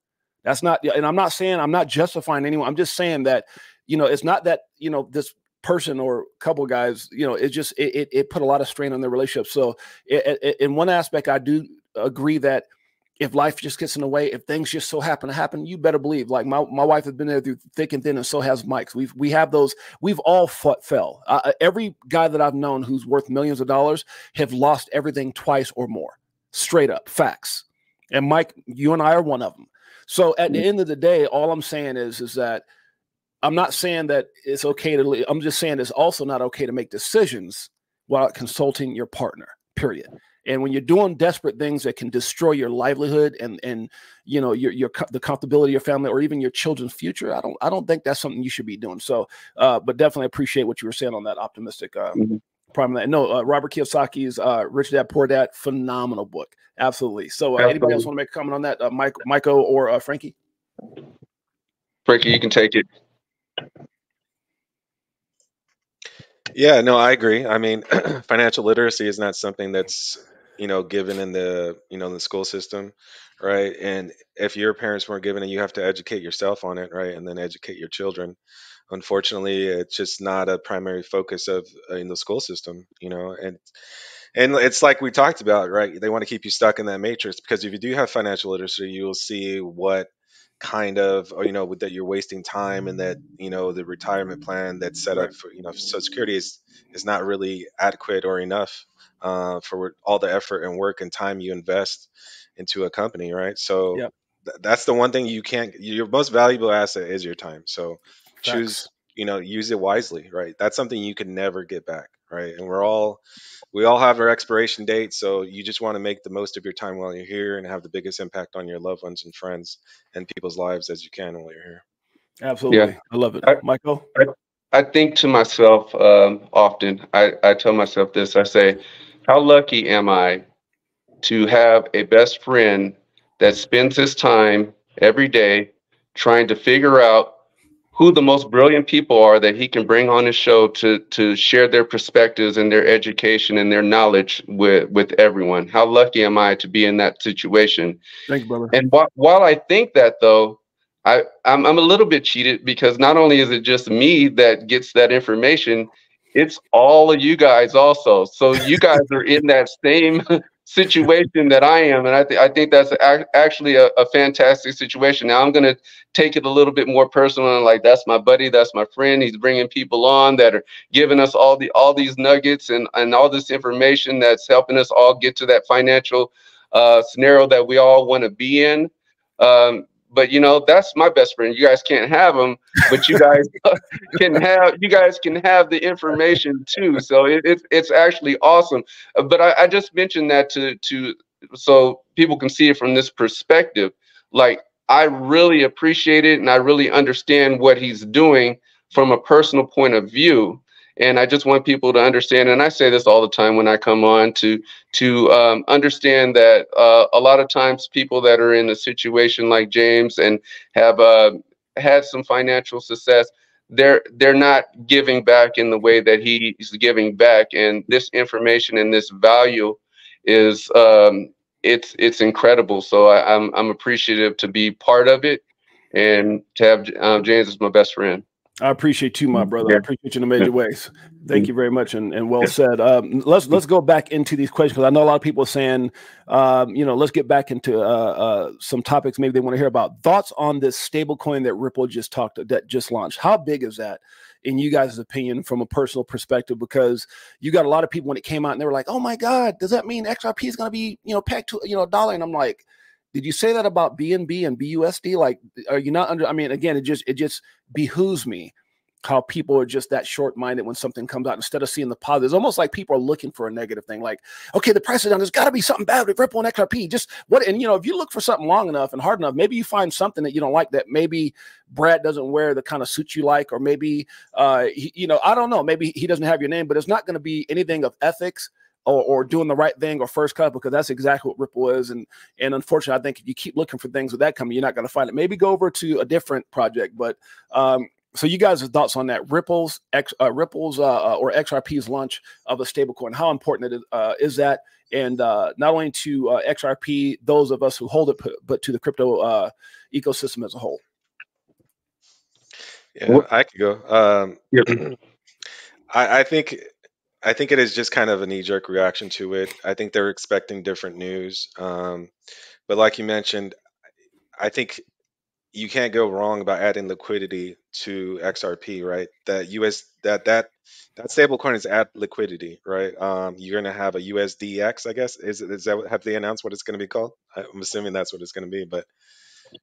That's not, and I'm not saying I'm not justifying anyone. I'm just saying that you know it's not that you know this person or couple guys, you know, it just it it, put a lot of strain on their relationship. So it, it, in one aspect, I do agree that if life just gets in the way, if things just so happen to happen, you better believe. Like my, my wife has been there through thick and thin, and so has Mike's. We've we have those. We've all fought, fell. Uh, every guy that I've known who's worth millions of dollars have lost everything twice or more. Straight up facts. And Mike, you and I are one of them. So at the mm. end of the day, all I'm saying is is that I'm not saying that it's okay to. Leave. I'm just saying it's also not okay to make decisions without consulting your partner. Period. And when you're doing desperate things that can destroy your livelihood and and you know your your the comfortability of your family or even your children's future, I don't I don't think that's something you should be doing. So, uh, but definitely appreciate what you were saying on that optimistic uh, mm-hmm. prime. No, uh, Robert Kiyosaki's uh, Rich Dad Poor Dad, phenomenal book, absolutely. So, uh, anybody else want to make a comment on that, uh, Mike, Michael, or uh, Frankie? Frankie, you can take it. Yeah, no, I agree. I mean, financial literacy is not something that's you know given in the you know the school system, right? And if your parents weren't given it, you have to educate yourself on it, right? And then educate your children. Unfortunately, it's just not a primary focus of uh, in the school system, you know, and and it's like we talked about, right? They want to keep you stuck in that matrix because if you do have financial literacy, you will see what kind of or, you know that you're wasting time and that you know the retirement plan that's set up for you know social security is is not really adequate or enough uh, for all the effort and work and time you invest into a company right so yep. th- that's the one thing you can't your most valuable asset is your time so Facts. choose you know use it wisely right? That's something you can never get back right? And we're all we all have our expiration date so you just want to make the most of your time while you're here and have the biggest impact on your loved ones and friends and people's lives as you can while you're here. Absolutely. Yeah. i love it. I, michael? I, I, think to myself um, often I, I tell myself this i say how lucky am i to have a best friend that spends his time every day trying to figure out who the most brilliant people are that he can bring on his show to to share their perspectives and their education and their knowledge with with everyone. How lucky am I to be in that situation? Thank you, brother. And wh- while I think that though, I I'm, I'm a little bit cheated because not only is it just me that gets that information, it's all of you guys also. So you guys are in that same situation that I am, and I, th- I think that's a- actually a, a, fantastic situation. Now I'm going to take it a little bit more personal, and like that's my buddy, that's my friend. He's bringing people on that are giving us all the all these nuggets and and all this information that's helping us all get to that financial uh, scenario that we all want to be in. Um, but you know that's my best friend. You guys can't have them but you guys can have you guys can have the information too. So it, it it's actually awesome. Uh, but I, I just mentioned that to to so people can see it from this perspective. Like i really appreciate it and i really understand what he's doing from a personal point of view and I just want people to understand, and I say this all the time when I come on to to um, understand that uh, a lot of times people that are in a situation like James and have uh, had some financial success, they're they're not giving back in the way that he's giving back, and this information and this value is um, it's it's incredible. So I, am I'm, I'm appreciative to be part of it, and to have um, James as my best friend. I appreciate you, my brother. Yeah. I appreciate you in a major ways. Thank you very much, and, and well said. Um, let's let's go back into these questions because I know a lot of people are saying, um, you know, let's get back into uh, uh, some topics maybe they want to hear about. Thoughts on this stable coin that Ripple just talked that just launched. How big is that? in you guys' opinion from a personal perspective because you got a lot of people when it came out and they were like, "Oh my God, does that mean XRP is going to be you know pegged to you know a dollar?" And I'm like, did you say that about BNB and BUSD? Like, are you not under? I mean, again, it just it just behooves me how people are just that short-minded when something comes out instead of seeing the positive. It's almost like people are looking for a negative thing. Like, okay, the price is down. There's got to be something bad with Ripple and XRP. Just what? And you know, if you look for something long enough and hard enough, maybe you find something that you don't like. That maybe Brad doesn't wear the kind of suit you like, or maybe uh, he, you know, I don't know. Maybe he doesn't have your name, but it's not going to be anything of ethics or, or doing the right thing or first cut because that's exactly what Ripple is. And and unfortunately, I think if you keep looking for things with that coming, you're not going to find it. Maybe go over to a different project. But um, so you guys' thoughts on that? Ripple's X, uh, Ripple's uh, uh or XRP's launch of a stablecoin. How important it is, uh, is that? And uh, not only to uh, XRP, those of us who hold it, but to the crypto uh, ecosystem as a whole. Yeah, I could go. Um, I, I think I think it is just kind of a knee jerk reaction to it. I think they're expecting different news. Um, but like you mentioned, I think you can't go wrong about adding liquidity to XRP, right? That US that that that stablecoin is add liquidity, right? Um, you're gonna have a USDX, I guess. Is is that have they announced what it's gonna be called? I'm assuming that's what it's gonna be, but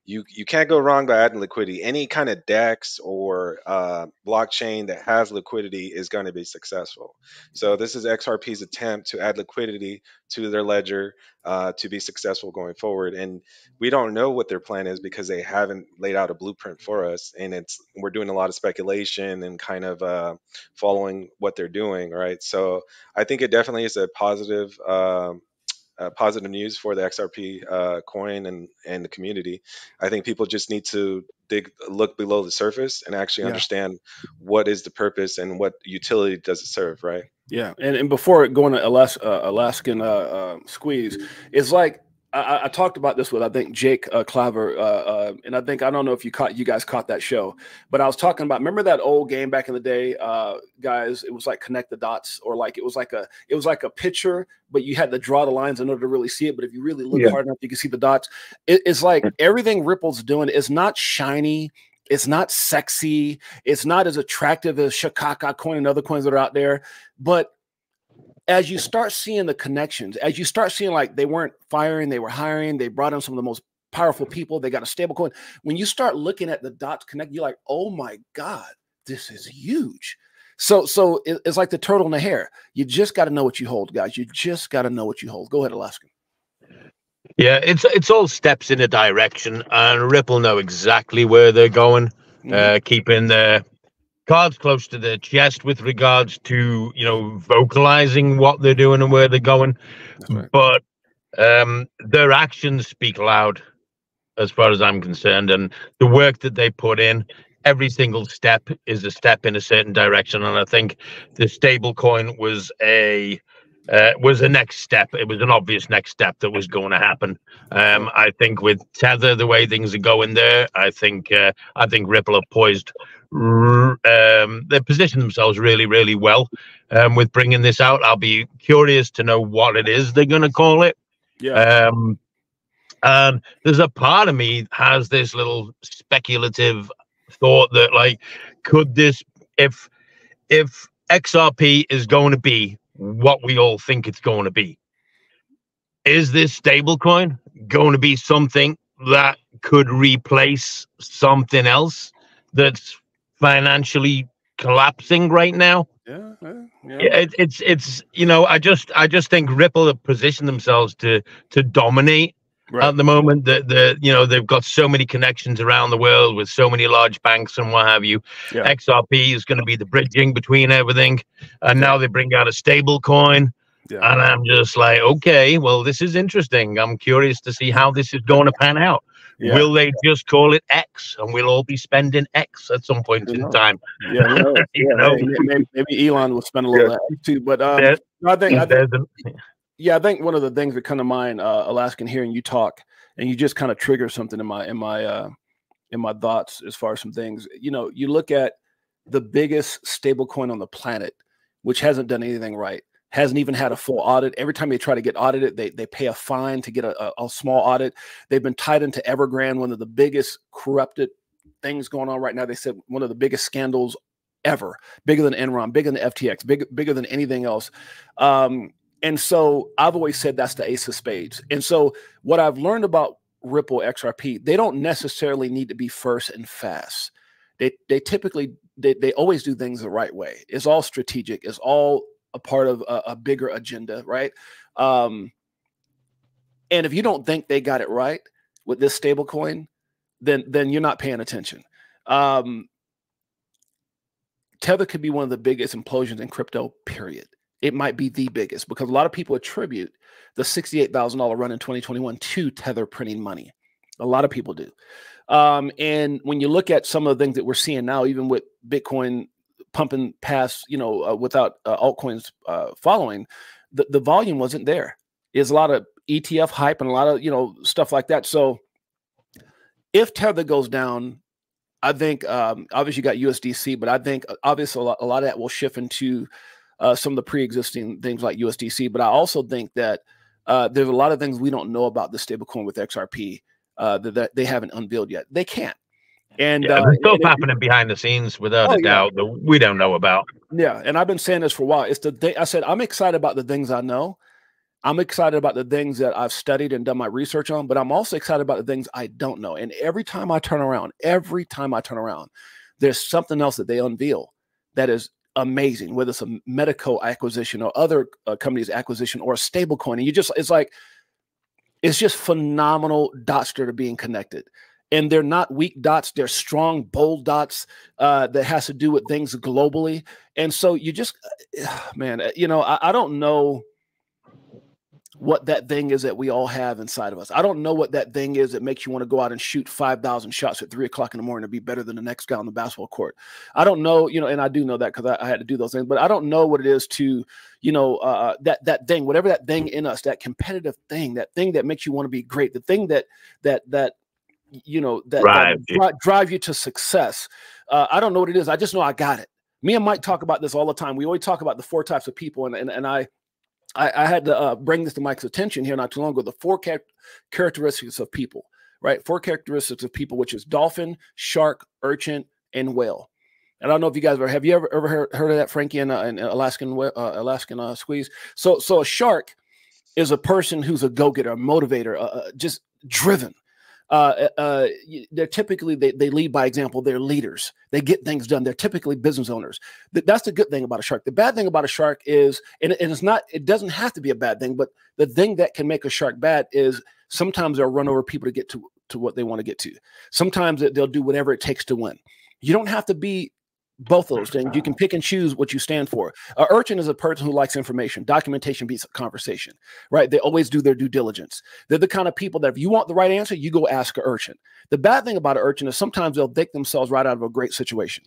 you you can't go wrong by adding liquidity. Any kind of DEX or uh, blockchain that has liquidity is going to be successful. So this is XRP's attempt to add liquidity to their ledger uh, to be successful going forward. And we don't know what their plan is because they haven't laid out a blueprint for us. And it's we're doing a lot of speculation and kind of uh, following what they're doing, right? So I think it definitely is a positive. Um, uh, positive news for the XRP uh, coin and and the community. I think people just need to dig look below the surface and actually yeah. understand what is the purpose and what utility does it serve, right? Yeah, and and before going to Alas- uh, Alaskan uh, uh, squeeze, it's like I, I, talked about this with I think Jake uh, Claver, uh, uh, and I think I don't know if you caught you guys caught that show, but I was talking about remember that old game back in the day, uh, guys. It was like connect the dots, or like it was like a it was like a picture, but you had to draw the lines in order to really see it. But if you really look yeah. hard enough, you can see the dots. It, it's like everything Ripple's doing is not shiny. It's not sexy. It's not as attractive as Shakaka coin and other coins that are out there, but as you start seeing the connections, as you start seeing like they weren't firing, they were hiring, they brought in some of the most powerful people, they got a stable coin. When you start looking at the dots connect, you're like, oh my God, this is huge. So, so it's like the turtle in the hare. You just got to know what you hold, guys. You just got to know what you hold. Go ahead, Alaska. Yeah, it's it's all steps in a direction, and Ripple know exactly where they're going, mm-hmm. uh, keeping their cards close to their chest with regards to you know vocalizing what they're doing and where they're going right. but um their actions speak loud as far as i'm concerned and the work that they put in every single step is a step in a certain direction and i think the stable coin was a uh, was the next step. It was an obvious next step that was going to happen. Um, I think with Tether, the way things are going there, I think uh, I think Ripple are poised um, they position themselves really, really well um, with bringing this out. I'll be curious to know what it is they're going to call it. Yeah. Um, and there's a part of me has this little speculative thought that, like, could this, if if XRP is going to be what we all think it's going to be, is this stablecoin going to be something that could replace something else that's financially collapsing right now. Yeah, yeah, yeah. It, it's it's you know I just I just think Ripple have positioned themselves to to dominate right. at the moment. The the you know they've got so many connections around the world with so many large banks and what have you. Yeah. XRP is going to be the bridging between everything, and now they bring out a stable coin. Yeah. And I'm just like, okay, well, this is interesting. I'm curious to see how this is going to pan out. Yeah. Will they just call it X and we'll all be spending X at some point in time? Yeah, no, you know? maybe, maybe, Elon will spend a little yeah. too. But um, I think, I think yeah, I think one of the things that come to mind, uh, Alaskan, hearing you talk, and you just kind of trigger something in my in my uh, in my thoughts as far as some things. You know, you look at the biggest stable coin on the planet, which hasn't done anything right hasn't even had a full audit. Every time they try to get audited, they, they pay a fine to get a, a, a, small audit. They've been tied into Evergrande, one of the biggest corrupted things going on right now. They said one of the biggest scandals ever, bigger than Enron, bigger than FTX, big, bigger than anything else. Um, and so I've always said that's the ace of spades. And so what I've learned about Ripple, XRP, they don't necessarily need to be first and fast. They they typically they, they always do things the right way. It's all strategic. It's all a part of a, a bigger agenda, right? Um, and if you don't think they got it right with this stable coin, then then you're not paying attention. Um, Tether could be one of the biggest implosions in crypto, period. It might be the biggest because a lot of people attribute the $68,000 run in 2021 to Tether printing money. A lot of people do. Um, and when you look at some of the things that we're seeing now, even with Bitcoin pumping past, you know, uh, without uh, altcoins uh, following, the, the volume wasn't there. There's a lot of ETF hype and a lot of, you know, stuff like that. So if Tether goes down, I think um, obviously you got USDC, but I think uh, obviously a lot, a lot of that will shift into uh, some of the pre-existing things like USDC. But I also think that uh, there's a lot of things we don't know about the stablecoin with XRP uh, that, that, they haven't unveiled yet. They can't. And yeah, uh, stuff happening behind the scenes without oh, a doubt yeah. that we don't know about. Yeah, and I've been saying this for a while. It's the day I said I'm excited about the things I know. I'm excited about the things that I've studied and done my research on, but I'm also excited about the things I don't know. And every time I turn around, every time I turn around, there's something else that they unveil that is amazing, whether it's a Metaco acquisition or other uh, companies acquisition or a stable coin. And you just, it's like, it's just phenomenal dots that are being connected. And they're not weak dots, they're strong, bold dots uh, that has to do with things globally. And so you just, man, uh, you know, I, I don't know what that thing is that we all have inside of us. I don't know what that thing is that makes you want to go out and shoot 5,000 shots at three o'clock in the morning to be better than the next guy on the basketball court. I don't know, you know, and I do know that because I, I, had to do those things, but I don't know what it is to, you know, uh, uh, that, that thing, whatever that thing in us, that competitive thing, that thing that makes you want to be great, the thing that, that, that, you know, that, drive, that dri- drive you to success. Uh, I don't know what it is. I just know I got it. Me and Mike talk about this all the time. We always talk about the four types of people, and, and, and I, I, I had to uh, bring this to Mike's attention here not too long ago. The four char- characteristics of people, right? Four characteristics of people, which is dolphin, shark, urchin, and whale. And I don't know if you guys ever have you ever ever heard, heard of that Frankie and, uh, and Alaskan uh, Alaskan uh, squeeze. So so a shark is a person who's a go getter, a motivator, uh, uh, just driven uh, uh, they're typically they, they lead by example they're leaders. They get things done. They're typically business owners. That's the good thing about a shark. The bad thing about a shark is and, and it's not it doesn't have to be a bad thing but the thing that can make a shark bad is sometimes they'll run over people to get to to what they want to get to. Sometimes they'll do whatever it takes to win. You don't have to be both of those things. You can pick and choose what you stand for. A urchin is a person who likes information. Documentation beats conversation, right? They always do their due diligence. They're the kind of people that if you want the right answer, you go ask an urchin. The bad thing about an urchin is sometimes they'll dig themselves right out of a great situation,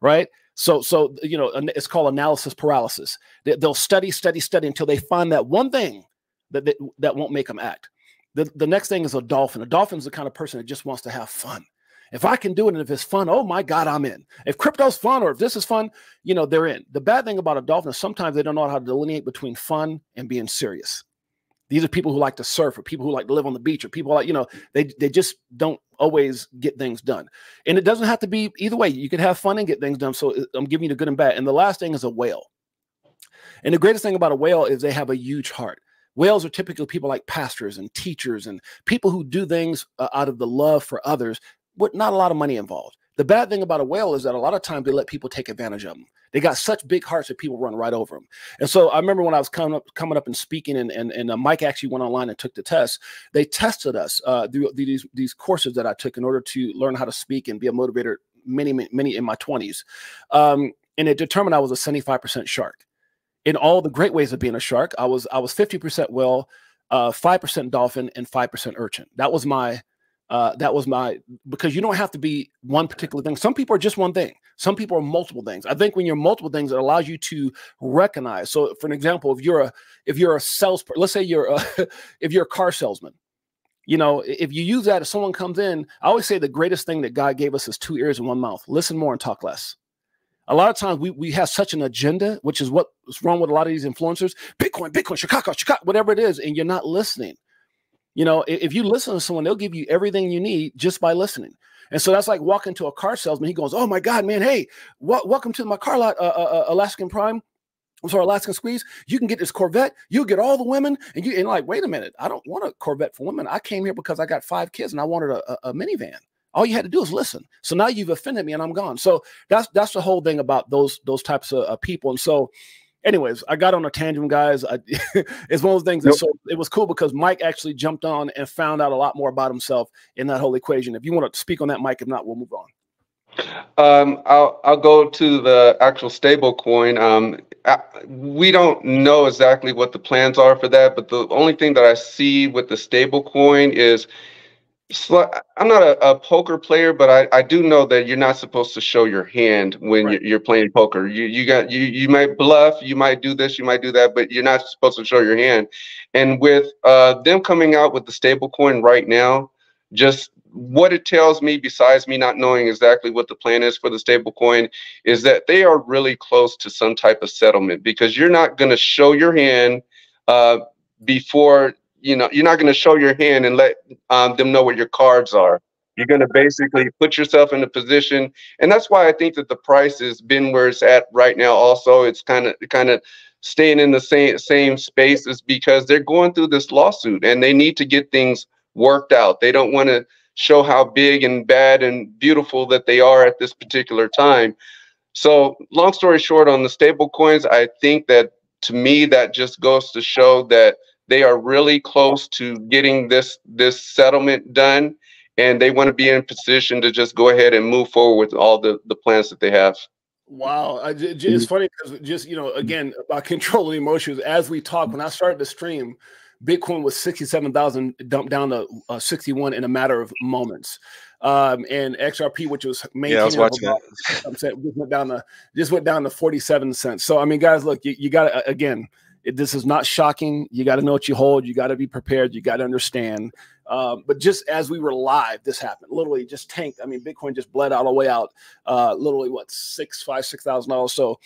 right? So, so you know, it's called analysis paralysis. They'll study, study, study until they find that one thing that that, that won't make them act. The, the next thing is a dolphin. A dolphin is the kind of person that just wants to have fun if I can do it and if it's fun, oh my God, I'm in. If crypto's fun or if this is fun, you know, they're in. The bad thing about a dolphin is sometimes they don't know how to delineate between fun and being serious. These are people who like to surf or people who like to live on the beach or people like, you know, they, they just don't always get things done. And it doesn't have to be either way. You can have fun and get things done. So uh, I'm giving you the good and bad. And the last thing is a whale. And the greatest thing about a whale is they have a huge heart. Whales are typically people like pastors and teachers and people who do things uh, out of the love for others with not a lot of money involved. The bad thing about a whale is that a lot of times they let people take advantage of them. They got such big hearts that people run right over them. And so I remember when I was coming up, coming up and speaking, and and, and uh, Mike actually went online and took the test. They tested us uh, through these these courses that I took in order to learn how to speak and be a motivator. Many many in my twenties, um, and it determined I was a seventy five percent shark. In all the great ways of being a shark, I was I was fifty percent whale, uh, five percent dolphin, and five percent urchin. That was my uh, that was my because you don't have to be one particular thing. Some people are just one thing. Some people are multiple things. I think when you're multiple things, it allows you to recognize. So, for an example, if you're a if you're a salesperson, let's say you're a, if you're a car salesman, you know, if you use that, if someone comes in, I always say the greatest thing that God gave us is two ears and one mouth. Listen more and talk less. A lot of times we, we have such an agenda, which is what's wrong with a lot of these influencers. Bitcoin, Bitcoin, Chicago, Chicago, whatever it is, and you're not listening. You know, if you listen to someone, they'll give you everything you need just by listening. And so that's like walking to a car salesman. He goes, "Oh my God, man! Hey, w- welcome to my car lot, uh, uh, uh, Alaskan Prime. I'm sorry, Alaskan squeeze. You can get this Corvette. You'll get all the women, and you and like, wait a minute, I don't want a Corvette for women. I came here because I got five kids and I wanted a, a, a minivan. All you had to do is listen. So now you've offended me, and I'm gone. So that's that's the whole thing about those those types of uh, people. And so, anyways, I got on a tangent, guys. I, it's one of those things. Nope. so it was cool because Mike actually jumped on and found out a lot more about himself in that whole equation. If you want to speak on that, Mike, if not, we'll move on. Um, I'll I'll go to the actual stable coin. Um, we don't know exactly what the plans are for that, but the only thing that I see with the stable coin is I'm not a, a, poker player, but I, I do know that you're not supposed to show your hand when right. you're, you're, playing poker. You you got you you might bluff, you might do this, you might do that, but you're not supposed to show your hand. And with uh, them coming out with the stable coin right now, just what it tells me, besides me not knowing exactly what the plan is for the stable coin, is that they are really close to some type of settlement because you're not going to show your hand uh, before you know you're not going to show your hand and let um, them know what your cards are. You're going to basically put yourself in a position and that's why i think that the price has been where it's at right now also. It's kind of kind of staying in the same same space is because they're going through this lawsuit and they need to get things worked out. They don't want to show how big and bad and beautiful that they are at this particular time. So long story short on the stable coins i think that to me that just goes to show that they are really close to getting this this settlement done, and they want to be in position to just go ahead and move forward with all the the plans that they have. Wow, I, it's mm-hmm. funny because just you know again about controlling emotions. As we talk, when I started the stream, Bitcoin was sixty-seven thousand, dumped down to uh, sixty-one in a matter of moments. Um, and XRP, which was maintaining, yeah, I was watching about, I'm just went down to just went down to forty-seven cents. So I mean, guys, look, you, you got to again it, this is not shocking. You got to know what you hold. You got to be prepared. You got to understand. Um, but just as we were live, this happened. Literally, just tanked. I mean, Bitcoin just bled all the way out. Uh, literally, what six, five, six thousand dollars. So,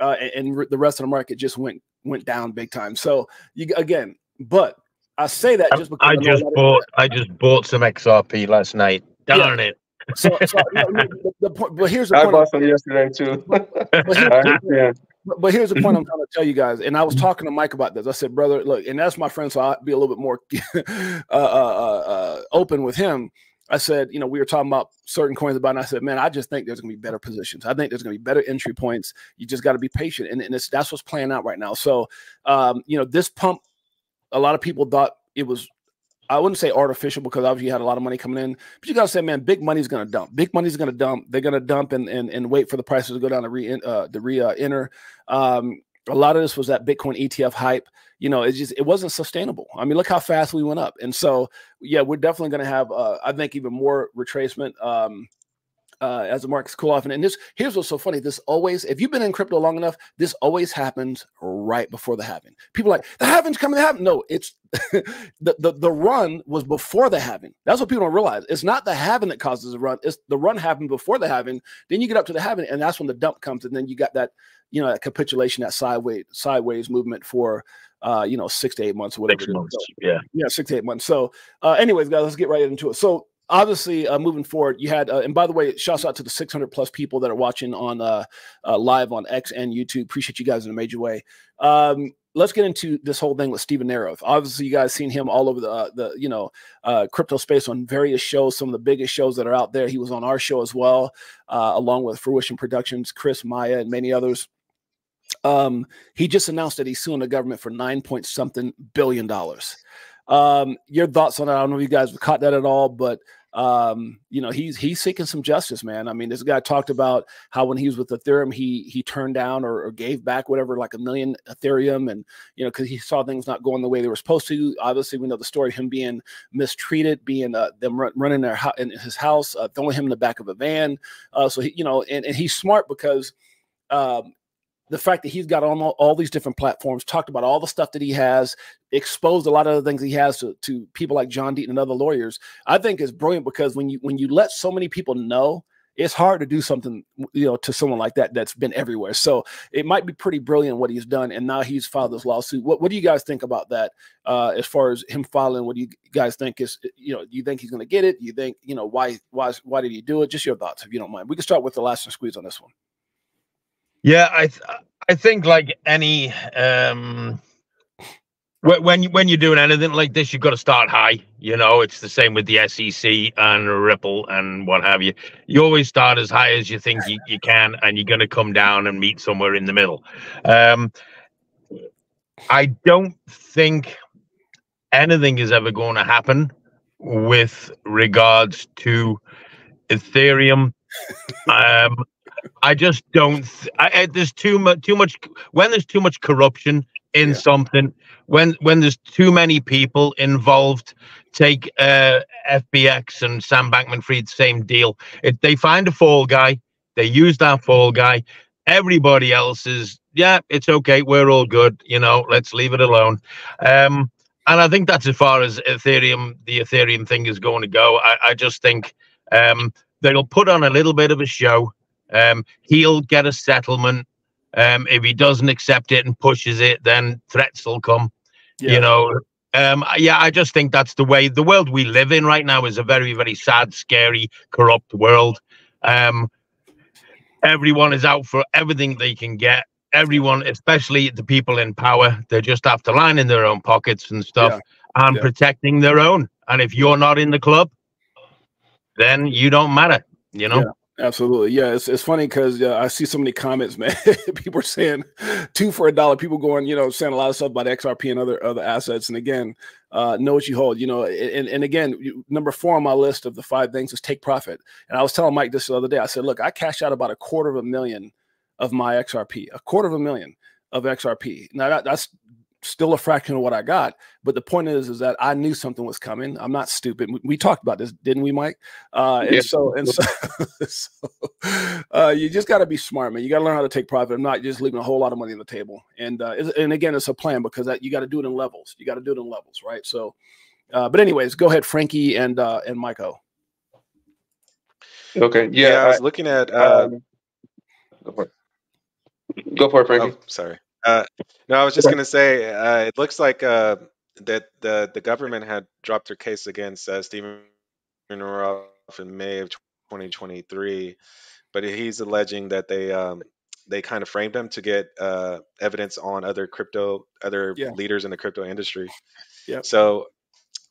uh, and, and the rest of the market just went went down big time. So, you again, but I say that just because I, just bought I just bought some XRP last night. Darn yeah. it. So, so the, the, point, but here's the I point. I bought some yesterday too. but, but, but here's the point I'm trying to tell you guys, and I was talking to Mike about this. I said, brother, look, and that's my friend, so I'll be a little bit more uh, uh, uh, uh, open with him. I said, you know, we were talking about certain coins about, and I said, man, I just think there's going to be better positions. I think there's going to be better entry points. You just got to be patient, and, and that's what's playing out right now. So, um, you know, this pump, a lot of people thought it was I wouldn't say artificial because obviously you had a lot of money coming in, but you gotta say, man, big money's gonna dump. Big money's gonna dump. They're gonna dump and and, and wait for the prices to go down to re uh, the re uh, enter. Um, a lot of this was that Bitcoin ETF hype. You know, it just it wasn't sustainable. I mean, look how fast we went up, and so yeah, we're definitely gonna have uh, I think even more retracement. Um, uh, as the markets cool off. And, and this here's what's so funny. This always, if you've been in crypto long enough, this always happens right before the halving. People like the halving's coming to happen. No, it's the, the the run was before the halving. That's what people don't realize. It's not the halving that causes the run. It's the run happened before the halving. Then you get up to the halving, and that's when the dump comes, and then you got that you know that capitulation, that sideways sideways movement for uh, you know, six to eight months, or whatever. Six months, so, yeah, yeah, six to eight months. So, uh, anyways, guys, let's get right into it. So, obviously uh, moving forward you had uh, and by the way shouts out to the 600 plus people that are watching on uh, uh, live on x and youtube appreciate you guys in a major way um, let's get into this whole thing with Steven Nerayoff. Obviously, you guys seen him all over the uh, the you know uh, crypto space on various shows, some of the biggest shows that are out there. He was on our show as well, uh, along with Fruition Productions, Chris Maya, and many others. Um, he just announced that he's suing the government for nine point something billion dollars. Um, your thoughts on that? I don't know if you guys caught that at all, but um, you know, he's he's seeking some justice, man. I mean, this guy talked about how when he was with Ethereum, he he turned down or, or gave back whatever, like a million Ethereum, and you know, because he saw things not going the way they were supposed to. Obviously, we know the story of him being mistreated, being uh, them run, running their in his house, uh, throwing him in the back of a van. Uh, so he, you know, and, and he's smart because um, the fact that he's got on all, all, these different platforms, talked about all the stuff that he has, exposed a lot of the things he has to, to people like John Deaton and other lawyers, I think is brilliant because when you when you let so many people know, it's hard to do something, you know, to someone like that that's been everywhere. So it might be pretty brilliant what he's done, and now he's filed this lawsuit. What, what do you guys think about that? Uh, as far as him filing, what do you guys think is, you know, do you think he's going to get it? You think, you know, why why why did he do it? Just your thoughts, if you don't mind. We can start with the last squeeze on this one. Yeah, I th- I think like any um when you when you're doing anything like this, you've got to start high. You know, it's the same with the SEC and Ripple and what have you. You always start as high as you think you, you can, and you're going to come down and meet somewhere in the middle. Um, I don't think anything is ever going to happen with regards to Ethereum. um, I just don't. I, there's too much. Too much. When there's too much corruption in yeah. something, when when there's too many people involved, take uh, FTX and Sam Bankman-Fried, same deal. If they find a fall guy, they use that fall guy. Everybody else is yeah, it's okay. We're all good. You know, let's leave it alone. Um, and I think that's as far as Ethereum, the Ethereum thing is going to go. I, I just think um, they'll put on a little bit of a show. Um, he'll get a settlement. Um, if he doesn't accept it and pushes it, then threats will come. Yeah. You know, um, yeah, I just think that's the way the world we live in right now is a very, very sad, scary, corrupt world. Um, everyone is out for everything they can get everyone, especially the people in power, they're just after lining their own pockets and stuff yeah. and yeah. protecting their own. And if you're not in the club, then you don't matter, you know? Absolutely, yeah. It's, it's funny because uh, I see so many comments, man. people are saying two for a dollar. People going, you know, saying a lot of stuff about XRP and other other assets. And again, uh, know what you hold. You know, and and again, number four on my list of the five things is take profit. And I was telling Mike this the other day. I said, look, I cashed out about a quarter of a million of my XRP, a quarter of a million of XRP. Now that, that's still a fraction of what I got, but the point is, is that I knew something was coming. I'm not stupid. We, we talked about this, didn't we, Mike? Uh, and so, and so, so uh, you just got to be smart, man. You got to learn how to take profit. I'm not just leaving a whole lot of money on the table. And uh, and again, it's a plan because that, you got to do it in levels. You got to do it in levels, right? So, uh, but anyways, go ahead, Frankie and uh, and Michael. Okay. Yeah, yeah I was looking at. Uh, um, Go for it, Frankie. Oh, sorry. Uh, no, I was just going to say uh, it looks like uh, that the the government had dropped their case against uh, Stephen Roth in May of 2023, but he's alleging that they um, they kind of framed him to get uh, evidence on other crypto other yeah. leaders in the crypto industry. Yeah. So,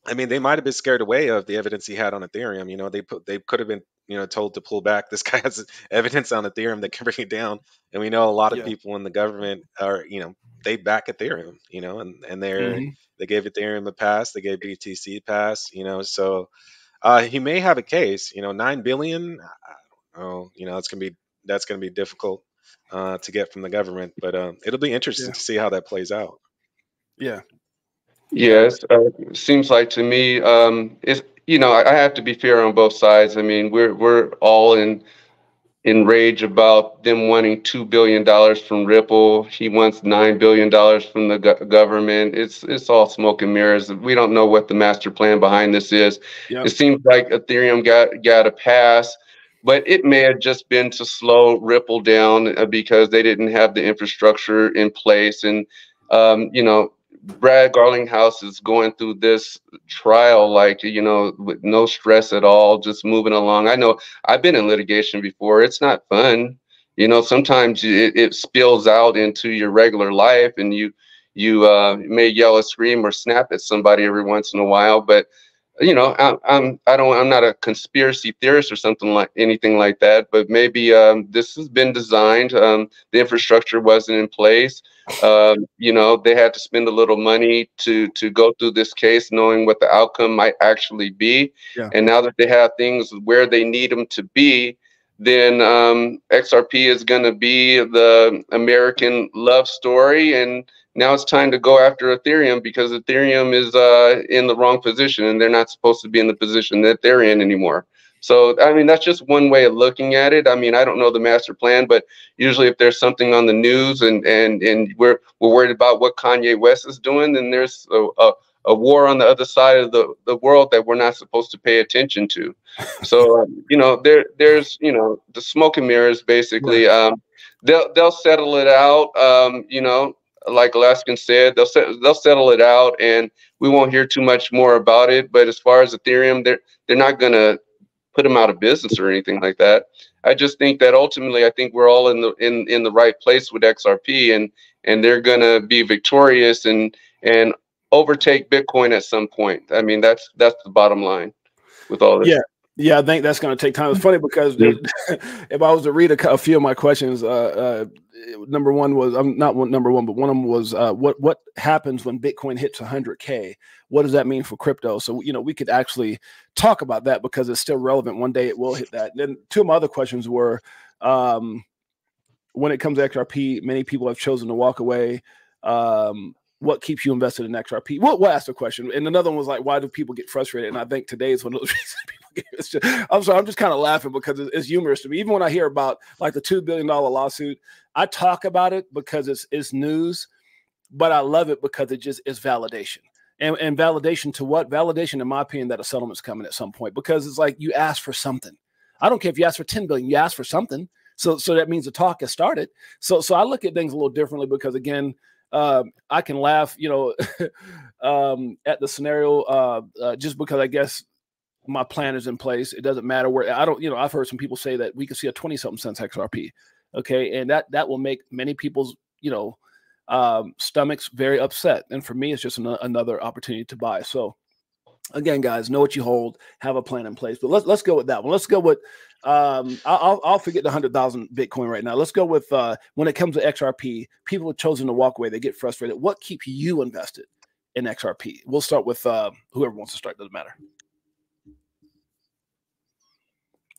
I mean, they might have been scared away of the evidence he had on Ethereum. You know, they put they could have been you know told to pull back. This guy has evidence on Ethereum that can bring it down, and we know a lot of yeah. people in the government are you know they back Ethereum, you know, and and they're mm-hmm. they gave Ethereum a pass, they gave BTC a pass, you know, so uh, he may have a case, you know, nine billion. I don't know, you know, it's gonna be that's gonna be difficult uh, to get from the government, but um, it'll be interesting yeah. to see how that plays out. Yeah. Yes, uh, seems like to me, um, it's you know, I have to be fair on both sides. I mean, we're we're all in in rage about them wanting two billion dollars from Ripple. He wants nine billion dollars from the go- government. It's it's all smoke and mirrors. We don't know what the master plan behind this is. Yep. It seems like Ethereum got got a pass, but it may have just been to slow Ripple down uh, because they didn't have the infrastructure in place and. Um, you know, Brad Garlinghouse is going through this trial, like, you know, with no stress at all, just moving along. I know I've been in litigation before. It's not fun. You know, sometimes it, it spills out into your regular life and you, you uh, may yell or scream or snap at somebody every once in a while, but you know, I, I'm I don't I'm not a conspiracy theorist or something like anything like that, but maybe um, this has been designed. Um, the infrastructure wasn't in place. Um, you know, they had to spend a little money to to go through this case, knowing what the outcome might actually be. Yeah. And now that they have things where they need them to be, then um, XRP is going to be the American love story and now it's time to go after Ethereum because Ethereum is uh, in the wrong position and they're not supposed to be in the position that they're in anymore. So, I mean, that's just one way of looking at it. I mean, I don't know the master plan, but usually if there's something on the news and and and we're we're worried about what Kanye West is doing, then there's a, a, a war on the other side of the, the world that we're not supposed to pay attention to. So, um, you know, there there's you know the smoke and mirrors basically. Um, they'll they'll settle it out. Um, you know, like Alaskan said, they'll set, they'll settle it out, and we won't hear too much more about it. But as far as Ethereum, they're they're not gonna put them out of business or anything like that. I just think that ultimately, I think we're all in the in in the right place with XRP, and and they're gonna be victorious and and overtake Bitcoin at some point. I mean, that's that's the bottom line with all this. Yeah. Yeah, I think that's going to take time. It's funny because if I was to read a, a few of my questions, uh, uh, number one was I'm not one, number one, but one of them was uh, what what happens when Bitcoin hits 100k? What does that mean for crypto? So you know we could actually talk about that because it's still relevant. One day it will hit that. And then two of my other questions were um, when it comes to XRP, many people have chosen to walk away. Um, what keeps you invested in XRP? We'll, we'll ask the question. And another one was like, why do people get frustrated? And I think today is one of those reasons people. Just, I'm sorry, I'm just kind of laughing because it's humorous to me. Even when I hear about like the two billion dollar lawsuit, I talk about it because it's it's news, but I love it because it just is validation. And, and validation to what? Validation, in my opinion, that a settlement's coming at some point because it's like you ask for something. I don't care if you ask for 10 billion, you ask for something. So so that means the talk has started. So so I look at things a little differently because again, um, I can laugh, you know, um, at the scenario uh, uh, just because I guess my plan is in place. It doesn't matter where I don't, you know, I've heard some people say that we could see a 20 something cents XRP. Okay. And that, that will make many people's, you know, um, stomachs very upset. And for me, it's just an, another opportunity to buy. So again, guys, know what you hold, have a plan in place, but let's, let's go with that one. Let's go with, um, I'll, I'll forget the hundred thousand Bitcoin right now. Let's go with, uh, when it comes to XRP, people have chosen to walk away. They get frustrated. What keeps you invested in XRP? We'll start with, uh, whoever wants to start. Doesn't matter.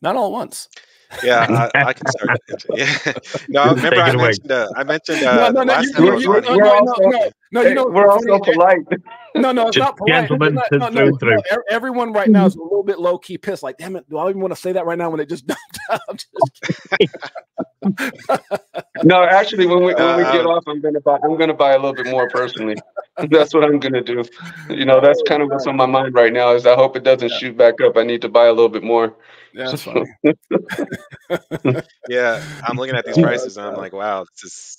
Not all at once. Yeah, I, I can start. Yeah. No, remember I mentioned, uh, I mentioned. Uh, no, no, no, you, you, no, no, no, no, you know, we're also polite. No, no, it's not polite. Gentlemen, not, no, no, no, everyone right now is a little bit low key pissed. Like, damn it, do I even want to say that right now when it just no, actually, when we when we get uh, off, I'm gonna buy. I'm gonna buy a little bit more personally. That's what I'm gonna do. You know, that's kind of what's on my mind right now. Is I hope it doesn't shoot back up. I need to buy a little bit more. Yeah, that's funny. yeah, I'm looking at these prices and I'm like, wow, this is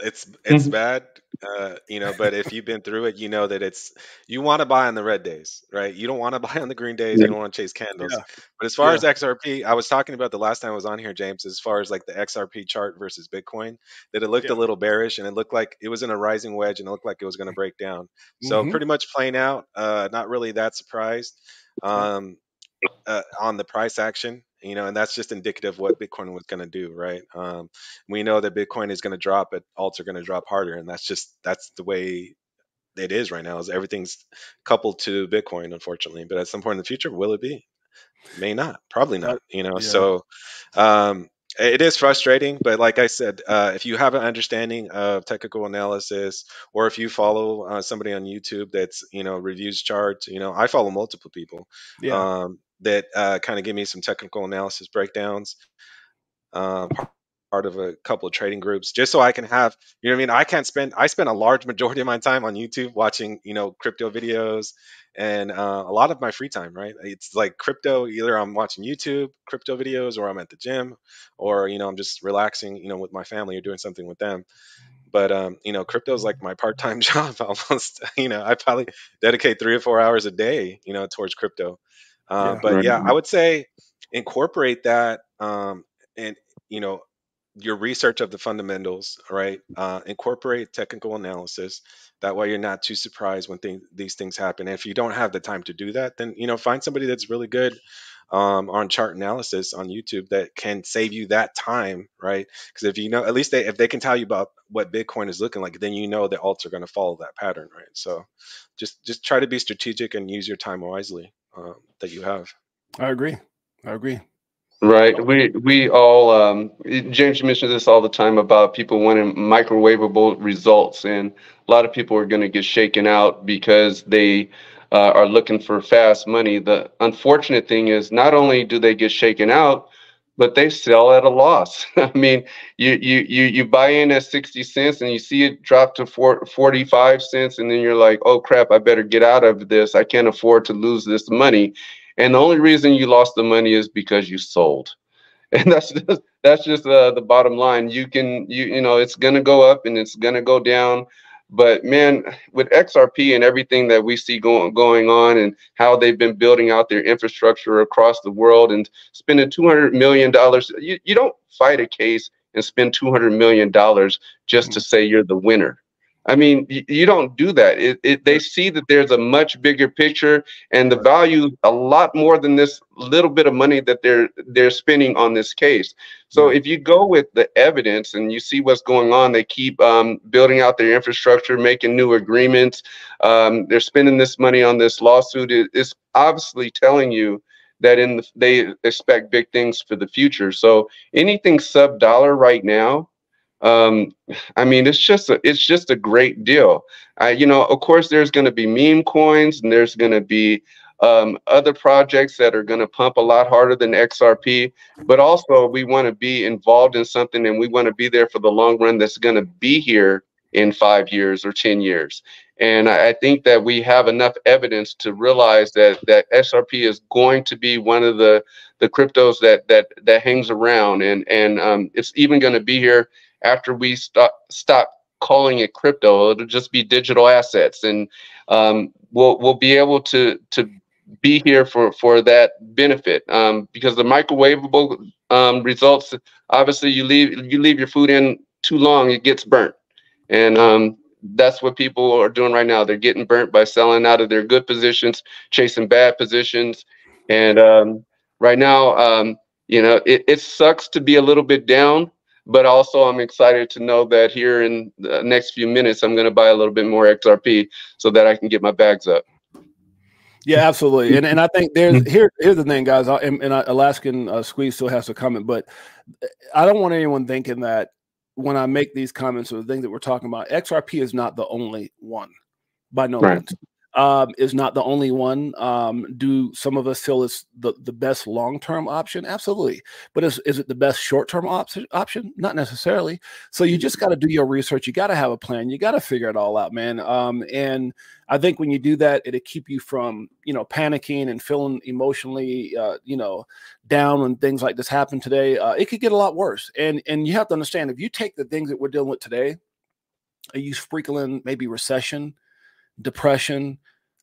it's it's mm-hmm. bad uh, you know but if you've been through it you know that it's you want to buy on the red days right you don't want to buy on the green days yeah. you don't want to chase candles yeah. but as far yeah. as xrp i was talking about the last time i was on here james as far as like the xrp chart versus bitcoin that it looked a little bearish and it looked like it was in a rising wedge and it looked like it was going to break down so mm-hmm. pretty much playing out uh, not really that surprised um, uh, on the price action you know, and that's just indicative of what Bitcoin was going to do, right? Um, we know that Bitcoin is going to drop, but alts are going to drop harder, and that's just that's the way it is right now. Is everything's coupled to Bitcoin, unfortunately. But at some point in the future, will it be? May not, probably not. You know, yeah. so um, it is frustrating. But like I said, uh, if you have an understanding of technical analysis, or if you follow uh, somebody on YouTube that's you know reviews charts, you know, I follow multiple people. Yeah. Um, that uh, kind of give me some technical analysis breakdowns. Uh, part of a couple of trading groups just so I can have, you know I mean? I can't spend, I spend a large majority of my time on YouTube watching, you know, crypto videos and uh, a lot of my free time, right? It's like crypto, either I'm watching YouTube, crypto videos, or I'm at the gym, or, you know, I'm just relaxing, you know, with my family or doing something with them. But, um, you know, crypto is like my part time job almost. you know, I probably dedicate three or four hours a day, you know, towards crypto. Uh, yeah, but right. yeah, I would say incorporate that um, and you know your research of the fundamentals, right? Uh, incorporate technical analysis. That way, you're not too surprised when things, these things happen. And if you don't have the time to do that, then you know find somebody that's really good um, on chart analysis on YouTube that can save you that time, right? Because if you know, at least they, if they can tell you about what Bitcoin is looking like, then you know the alts are going to follow that pattern, right? So, just just try to be strategic and use your time wisely um, that you have. I agree. I agree. Right. We we all um, James mentioned this all the time about people wanting microwavable results, and a lot of people are going to get shaken out because they uh, are looking for fast money. The unfortunate thing is, not only do they get shaken out, but they sell at a loss. I mean, you you you you buy in at 60 cents and you see it drop to 45 cents and then you're like, "Oh crap, I better get out of this. I can't afford to lose this money." And the only reason you lost the money is because you sold. And that's just that's just uh, the bottom line. You can you you know, it's going to go up and it's going to go down. But man, with XRP and everything that we see going going on and how they've been building out their infrastructure across the world and spending 200 million dollars, you, you don't fight a case and spend 200 million dollars just to mm-hmm. say you're the winner. I mean, you, you don't do that. It, it, they see that there's a much bigger picture and the value a lot more than this little bit of money that they're they're spending on this case. So if you go with the evidence and you see what's going on, they keep um, building out their infrastructure, making new agreements. Um, they're spending this money on this lawsuit. It, it's obviously telling you that in the, they expect big things for the future. So anything sub dollar right now um i mean it's just a it's just a great deal. I, you know of course there's going to be meme coins and there's going to be um, other projects that are going to pump a lot harder than xrp but also we want to be involved in something and we want to be there for the long run that's going to be here in five years or 10 years. And I, I think that we have enough evidence to realize that that xrp is going to be one of the the cryptos that that that hangs around and and um, it's even going to be here after we stop stop calling it crypto. It'll just be digital assets, and um, we'll we'll be able to to be here for for that benefit um, because the microwavable um, results. Obviously, you leave you leave your food in too long, it gets burnt, and um, that's what people are doing right now. They're getting burnt by selling out of their good positions, chasing bad positions, and um, right now, um, you know, it, it sucks to be a little bit down but also I'm excited to know that here in the next few minutes, I'm going to buy a little bit more XRP so that I can get my bags up. Yeah, absolutely. And and I think there's mm-hmm. here here's the thing, guys. I, And, and Alaskan uh, Squeeze still has to comment, but I don't want anyone thinking that when I make these comments or the things that we're talking about, XRP is not the only one by no right. means um, is not the only one. Um, do some of us feel it's the, the best long term option? Absolutely. But is, is it the best short term op- option? Not necessarily. So you just got to do your research. You got to have a plan. You got to figure it all out, man. Um, and I think when you do that, it'll keep you from, you know, panicking and feeling emotionally, uh, you know, down when things like this happen today. Uh, it could get a lot worse. And and you have to understand if you take the things that we're dealing with today, you sprinkle in maybe recession, depression.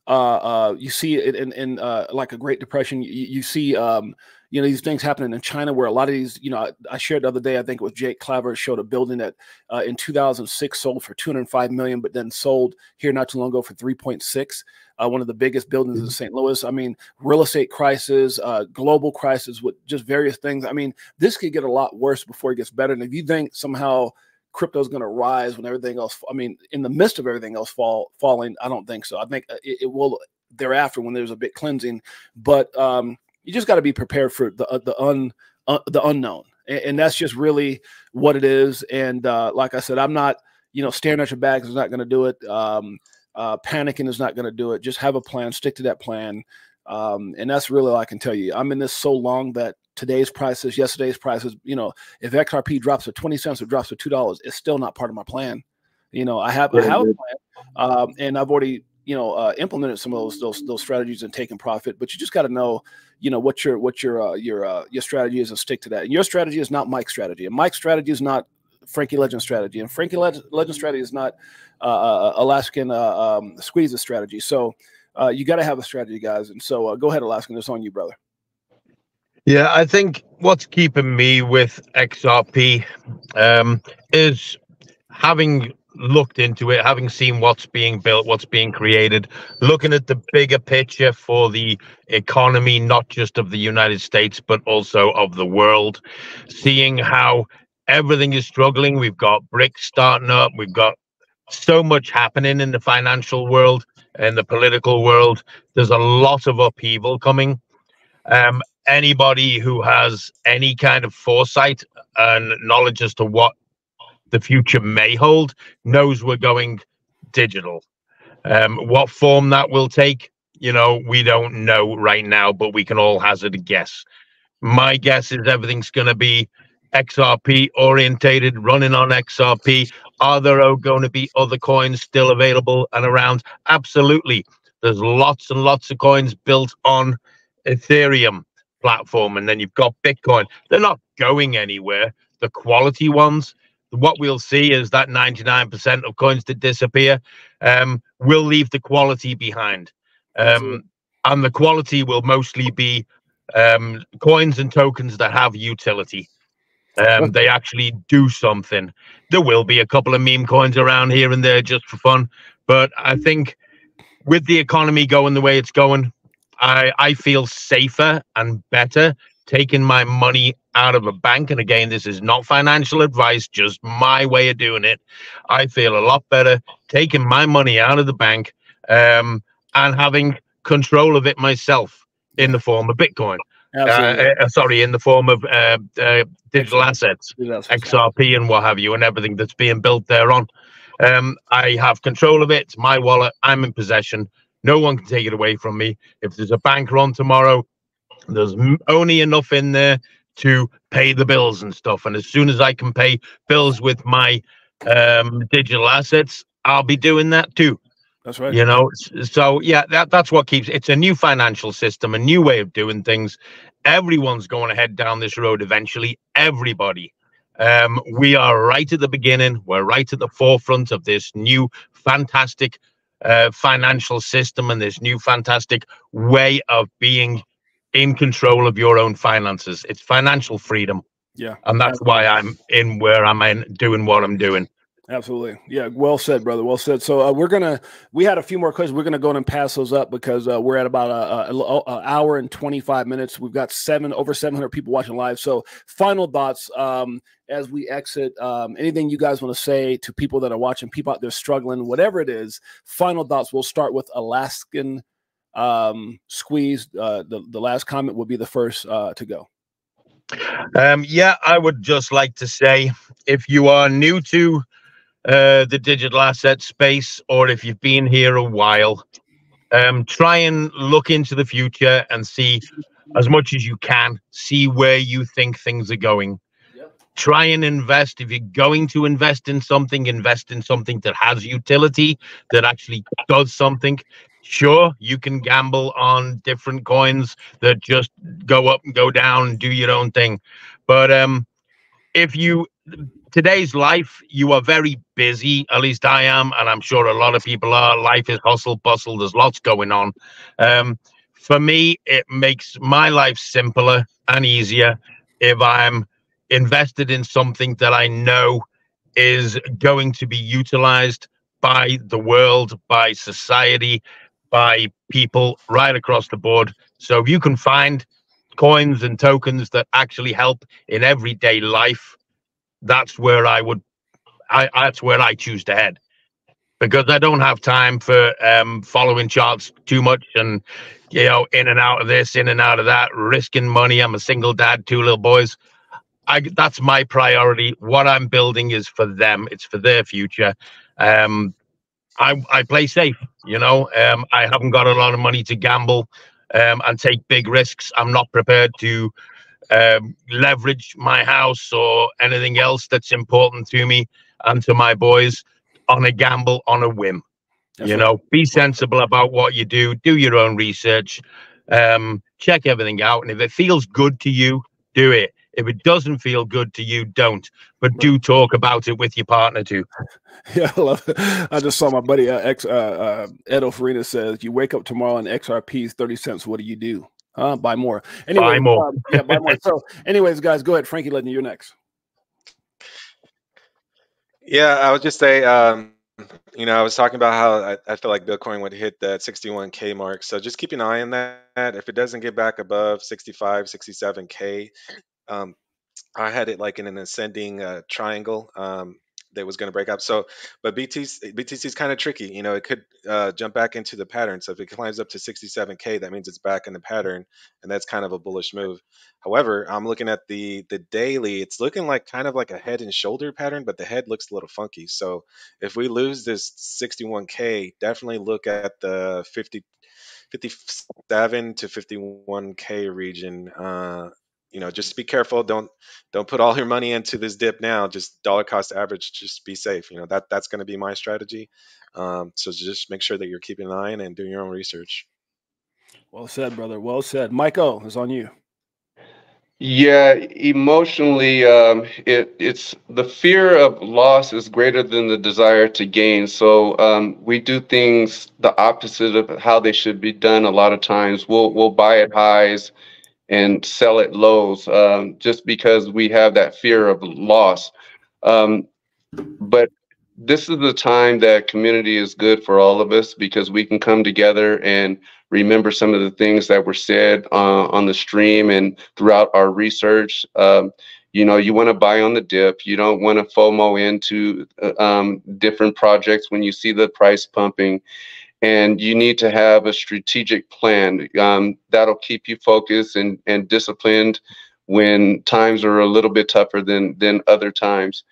Uh, uh, you see it in, in uh, like a Great Depression. You, you see, um, you know, these things happening in China where a lot of these, you know, I, I shared the other day. I think it was Jake Claver showed a building that uh, in 2006 sold for 205 million, but then sold here not too long ago for 3.6. Uh, one of the biggest buildings in mm-hmm. St. Louis. I mean, real estate crisis, uh, global crisis with just various things. I mean, this could get a lot worse before it gets better. And if you think somehow crypto is going to rise when everything else. I mean, in the midst of everything else fall falling, I don't think so. I think uh, it, it will thereafter when there's a bit cleansing, but um, you just got to be prepared for the uh, the un uh, the unknown, and, and, that's just really what it is. And uh, like I said, I'm not you know staring at your bags is not going to do it. Um, uh, panicking is not going to do it. Just have a plan, stick to that plan. Um, and that's really all I can tell you. I'm in this so long that today's prices, yesterday's prices, you know, if XRP drops to 20 cents or drops to $2, it's still not part of my plan. You know, I have, I have a plan um, and I've already, you know, uh, implemented some of those, those, those strategies and taken profit, but you just got to know, you know, what your, what your, uh, your, uh, your strategy is and stick to that. And your strategy is not Mike's strategy and Mike's strategy is not Frankie Legend strategy and Frankie Legend, strategy is not uh, uh, uh Alaskan um, Squeeze's strategy. So you got to have a strategy guys. And so go ahead, Alaskan, it's on you, brother. Yeah, I think what's keeping me with XRP um, is having looked into it, having seen what's being built, what's being created, looking at the bigger picture for the economy, not just of the United States, but also of the world, seeing how everything is struggling. We've got BRICS starting up, we've got so much happening in the financial world and the political world. There's a lot of upheaval coming. Um, anybody who has any kind of foresight and knowledge as to what the future may hold knows we're going digital. Um, what form that will take, you know, we don't know right now, but we can all hazard a guess. My guess is everything's going to be XRP orientated, running on XRP. Are there going to be other coins still available and around? Absolutely. There's lots and lots of coins built on Ethereum platform and then you've got Bitcoin. They're not going anywhere. The quality ones, what we'll see is that 99% of coins that disappear um, will leave the quality behind. Um, and the quality will mostly be um, coins and tokens that have utility. Um, they actually do something. There will be a couple of meme coins around here and there just for fun, but I think with the economy going the way it's going, I I feel safer and better taking my money out of a bank. And again, this is not financial advice, just my way of doing it. I feel a lot better taking my money out of the bank um, and having control of it myself in the form of Bitcoin. Uh, uh, sorry, in the form of uh, uh digital assets, XRP, and what have you, and everything that's being built thereon. Um, I have control of it. It's my wallet. I'm in possession. No one can take it away from me. If there's a bank run tomorrow, there's only enough in there to pay the bills and stuff. And as soon as I can pay bills with my um, digital assets, I'll be doing that too. That's right. You know, so yeah, that, that's what keeps it's a new financial system, a new way of doing things. Everyone's going to head down this road eventually. Everybody. Um, we are right at the beginning. We're right at the forefront of this new fantastic uh, financial system and this new fantastic way of being in control of your own finances. It's financial freedom. Yeah. And that's why I'm in where I'm in doing what I'm doing. Absolutely. Yeah. Well said, brother. Well said. So uh, we're going to, we had a few more questions. We're going to go and pass those up because uh, we're at about a, a, a, hour and 25 minutes. We've got seven, over 700 people watching live. So final thoughts um, as we exit, um, anything you guys want to say to people that are watching, people out there struggling, whatever it is, final thoughts. We'll start with Alaskan um, Squeeze. Uh, the, the last comment will be the first uh, to go. Um, yeah, I would just like to say if you are new to uh, the digital asset space, or if you've been here a while, um, try and look into the future and see as much as you can, see where you think things are going. Try and invest. If you're going to invest in something, invest in something that has utility, that actually does something. Sure, you can gamble on different coins that just go up and go down and do your own thing. But um, if you today's life, you are very busy. At least I am, and I'm sure a lot of people are. Life is hustle bustle. There's lots going on. Um, for me, it makes my life simpler and easier if I'm invested in something that I know is going to be utilized by the world, by society, by people right across the board. So if you can find coins and tokens that actually help in everyday life that's where I would, I that's where I choose to head because I don't have time for um, following charts too much and you know in and out of this, in and out of that, risking money. I'm a single dad, two little boys. I that's my priority. What I'm building is for them. It's for their future. Um, I I play safe. You know, um, I haven't got a lot of money to gamble um, and take big risks. I'm not prepared to um, leverage my house or anything else that's important to me and to my boys on a gamble, on a whim. You know, be sensible about what you do, do your own research, um, check everything out. And if it feels good to you, do it. If it doesn't feel good to you, don't. But do talk about it with your partner too. Yeah, I love it. I just saw my buddy uh, X, uh, uh, Edo Farina says, "You wake up tomorrow and XRP is thirty cents. What do you do?" Uh, buy more. Anyway, buy more. Um, yeah, buy more. So, anyways, guys, go ahead. Frankie Legend you're next. Yeah, I would just say, um, you know, I was talking about how I, I feel like Bitcoin would hit that 61K mark. So just keep an eye on that. If it doesn't get back above 65, 67K, um, I had it like in an ascending uh, triangle. Um, that was going to break up. So, but BTC BTC is kind of tricky. You know, it could uh, jump back into the pattern. So if it climbs up to 67k, that means it's back in the pattern, and that's kind of a bullish move. However, I'm looking at the the daily. It's looking like kind of like a head and shoulder pattern, but the head looks a little funky. So if we lose this 61k, definitely look at the 50. 57 to 51k region uh, you know just be careful. Don't don't put all your money into this dip now. Just dollar cost average just be safe. You know that that's going to be my strategy. Um, so just make sure that you're keeping an eye on and doing your own research. Well said brother. Well said. Michael is on you. Yeah, emotionally, um, it it's the fear of loss is greater than the desire to gain. So um, we do things the opposite of how they should be done. A lot of times, we'll we'll buy at highs and sell at lows, um, just because we have that fear of loss. Um, but this is the time that community is good for all of us because we can come together and remember some of the things that were said uh, on the stream and throughout our research. Um, you know, you want to buy on the dip. You don't want to FOMO into uh, um, different projects when you see the price pumping. And you need to have a strategic plan um, that'll keep you focused and, and disciplined when times are a little bit tougher than than other times.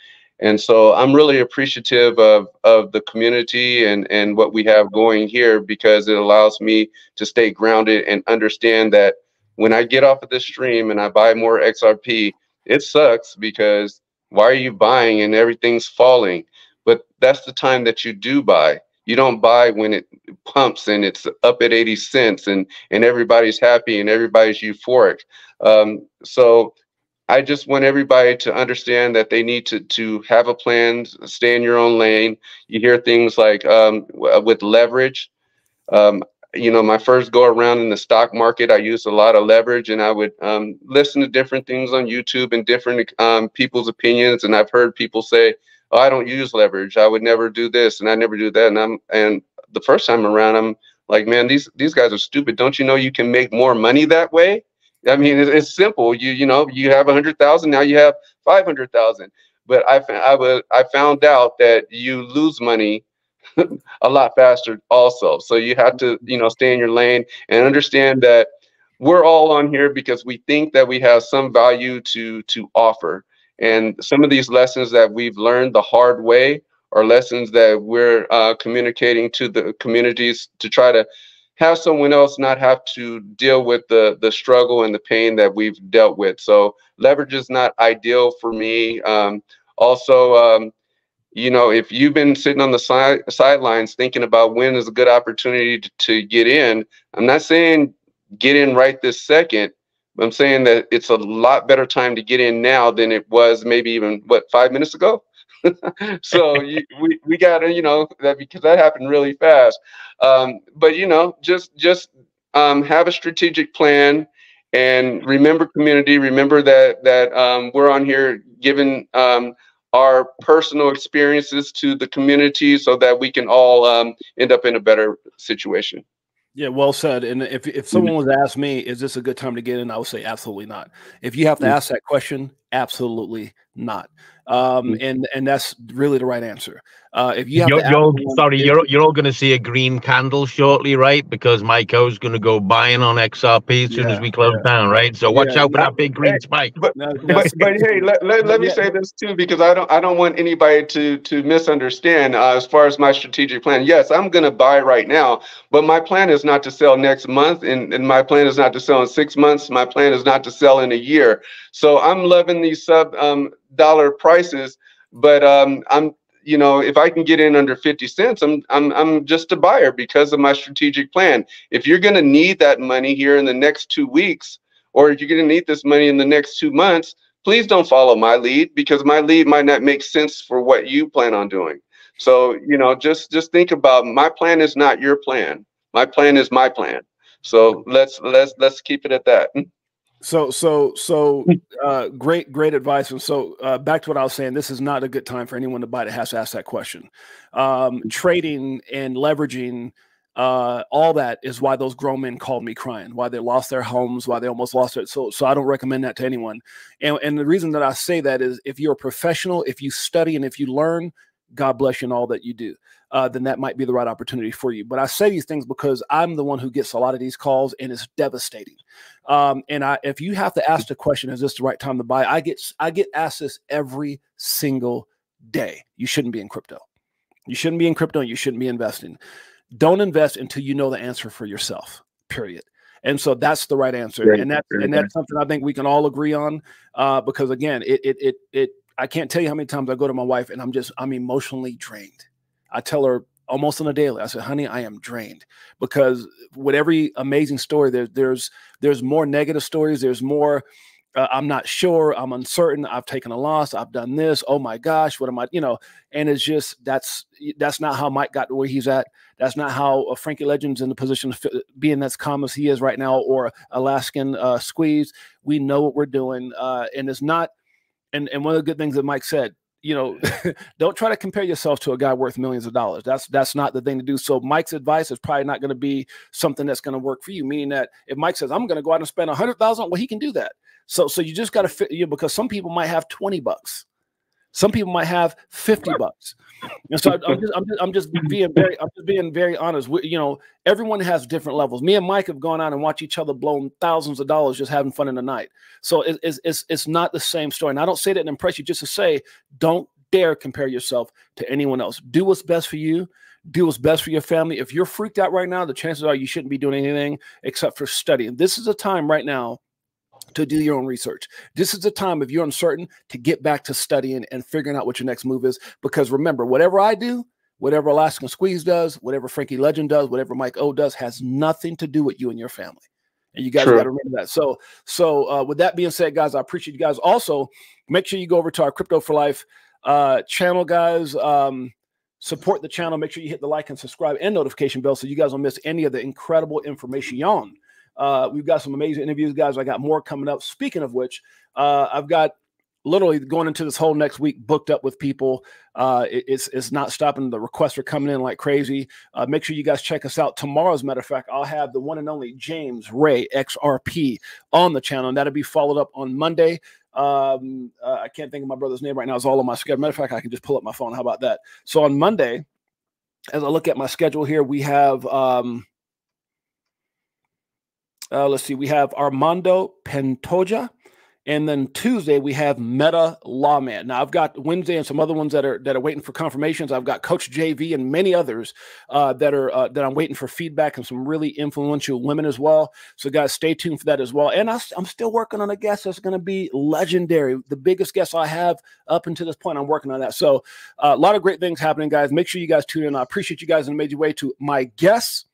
And so I'm really appreciative of, of the community and, and what we have going here because it allows me to stay grounded and understand that when I get off of this stream and I buy more XRP, it sucks because why are you buying and everything's falling? But that's the time that you do buy. You don't buy when it pumps and it's up at 80 cents and, and everybody's happy and everybody's euphoric. Um, so I just want everybody to understand that they need to to have a plan, stay in your own lane. You hear things like um, uh, with leverage. Um, you know, my first go around in the stock market, I used a lot of leverage, and I would um, listen to different things on YouTube and different um, people's opinions. And I've heard people say, "Oh, I don't use leverage. I would never do this, and I never do that." And I'm and the first time around, I'm like, "Man, these these guys are stupid. Don't you know you can make more money that way?" I mean, it's, it's simple. You you know, you have a hundred thousand now. You have five hundred thousand. But I I was I found out that you lose money a lot faster also. So you have to you know stay in your lane and understand that we're all on here because we think that we have some value to to offer. And some of these lessons that we've learned the hard way are lessons that we're uh, communicating to the communities to try to have someone else not have to deal with the the struggle and the pain that we've dealt with. So leverage is not ideal for me. Um, also, um, you know, if you've been sitting on the side sidelines thinking about when is a good opportunity to, to get in, I'm not saying get in right this second. I'm saying that it's a lot better time to get in now than it was maybe even what five minutes ago. so you, we we got to you know that because that happened really fast. Um, but you know, just just um, have a strategic plan and remember community. Remember that that um, we're on here giving um, our personal experiences to the community so that we can all um, end up in a better situation. Yeah, well said. And if if mm-hmm. someone was to ask me, is this a good time to get in? I would say absolutely not. If you have to mm. ask that question, absolutely not. Um, mm. and and that's really the right answer. Uh, if you have you're, you're sorry, you're you're all going to see a green candle shortly, right? Because Mike O's going to go buying on XRP as soon yeah, as we close yeah. down, right? So watch yeah, out for that big green spike. But, but, but, hey, let, let, let me say this too, because I don't I don't want anybody to to misunderstand uh, as far as my strategic plan. Yes, I'm going to buy right now, but my plan is not to sell next month, and, and my plan is not to sell in six months. My plan is not to sell in a year. So I'm loving these sub um, dollar prices, but um, I'm you know, if I can get in under 50 cents, I'm I'm I'm just a buyer because of my strategic plan. If you're going to need that money here in the next 2 weeks or if you're going to need this money in the next 2 months, please don't follow my lead because my lead might not make sense for what you plan on doing. So, you know, just just think about my plan is not your plan. My plan is my plan. So, let's let's let's keep it at that. So, so, so, uh, great, great advice. And so, uh, back to what I was saying, this is not a good time for anyone to buy that has to ask that question. Um, trading and leveraging, uh, all that is why those grown men called me crying, why they lost their homes, why they almost lost it. So, so I don't recommend that to anyone. And, and the reason that I say that is if you're a professional, if you study and if you learn, God bless you in all that you do uh, then that might be the right opportunity for you. But I say these things because I'm the one who gets a lot of these calls, and it's devastating. Um, and I, if you have to ask the question, "Is this the right time to buy?" I get I get asked this every single day. You shouldn't be in crypto. You shouldn't be in crypto. You shouldn't be investing. Don't invest until you know the answer for yourself. Period. And so that's the right answer, right. and that's and that's something I think we can all agree on. Uh, because again, it it it it I can't tell you how many times I go to my wife and I'm just I'm emotionally drained. I tell her almost on a daily. I said, "Honey, I am drained because with every amazing story, there's there's there's more negative stories. There's more uh, I'm not sure, I'm uncertain, I've taken a loss, I've done this. Oh my gosh, what am I? You know, and it's just that's that's not how Mike got to where he's at. That's not how uh, Frankie Legend's in the position of being as calm as he is right now, or Alaskan uh, Squeeze. We know what we're doing, uh, and it's not. And and one of the good things that Mike said, you know, don't try to compare yourself to a guy worth millions of dollars. That's that's not the thing to do. So Mike's advice is probably not going to be something that's going to work for you. Meaning that if Mike says I'm going to go out and spend a hundred thousand, well, he can do that. So so you just got to fit you know, because some people might have twenty bucks. Some people might have 50 bucks. And so I'm just, I'm just, I'm just being very, I'm just being very honest. We, you know, everyone has different levels. Me and Mike have gone out and watched each other blow thousands of dollars just having fun in the night. So it, it's, it's, it's not the same story. And I don't say that to impress you, just to say, don't dare compare yourself to anyone else. Do what's best for you. Do what's best for your family. If you're freaked out right now, the chances are you shouldn't be doing anything except for studying. This is a time right now to do your own research. This is the time, if you're uncertain, to get back to studying and figuring out what your next move is. Because remember, whatever I do, whatever Alaskan Squeeze does, whatever Frankie Legend does, whatever Mike O does, has nothing to do with you and your family. And you guys got to remember that. So, so uh, with that being said, guys, I appreciate you guys. Also, make sure you go over to our Crypto for Life uh, channel, guys. Um, support the channel. Make sure you hit the like and subscribe and notification bell so you guys don't miss any of the incredible information on uh, we've got some amazing interviews, guys. I got more coming up. Speaking of which, uh, I've got literally going into this whole next week booked up with people. Uh, it, it's it's not stopping. The requests are coming in like crazy. Uh, make sure you guys check us out tomorrow. As a matter of fact, I'll have the one and only James Ray XRP on the channel, and that'll be followed up on Monday. Um, uh, I can't think of my brother's name right now. It's all on my schedule. Matter of fact, I can just pull up my phone. How about that? So on Monday, as I look at my schedule here, we have. Um, uh, let's see, we have Armando Pantoja. And then Tuesday we have Meta Lawman. Now I've got Wednesday and some other ones that are that are waiting for confirmations. I've got Coach JV and many others uh, that are uh, that I'm waiting for feedback and some really influential women as well. So guys, stay tuned for that as well. And I, am still working on a guest that's going to be legendary, the biggest guest I have up until this point. I'm working on that. So uh, a lot of great things happening, guys. Make sure you guys tune in. I appreciate you guys in a major way to my guests.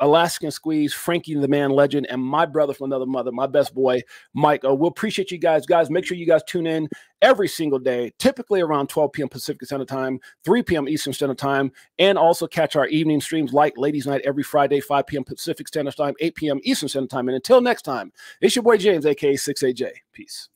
Alaskan Squeeze, Frankie the Man Legend, and my brother from another mother, my best boy, Mike. Uh, we'll appreciate you guys. Guys, make sure you guys tune in every single day, typically around 12 p.m. Pacific Standard Time, 3 p.m. Eastern Standard Time, and also catch our evening streams like Ladies Night every Friday, 5 p.m. Pacific Standard Time, 8 p.m. Eastern Standard Time. And until next time, it's your boy James, aka 6AJ. Peace.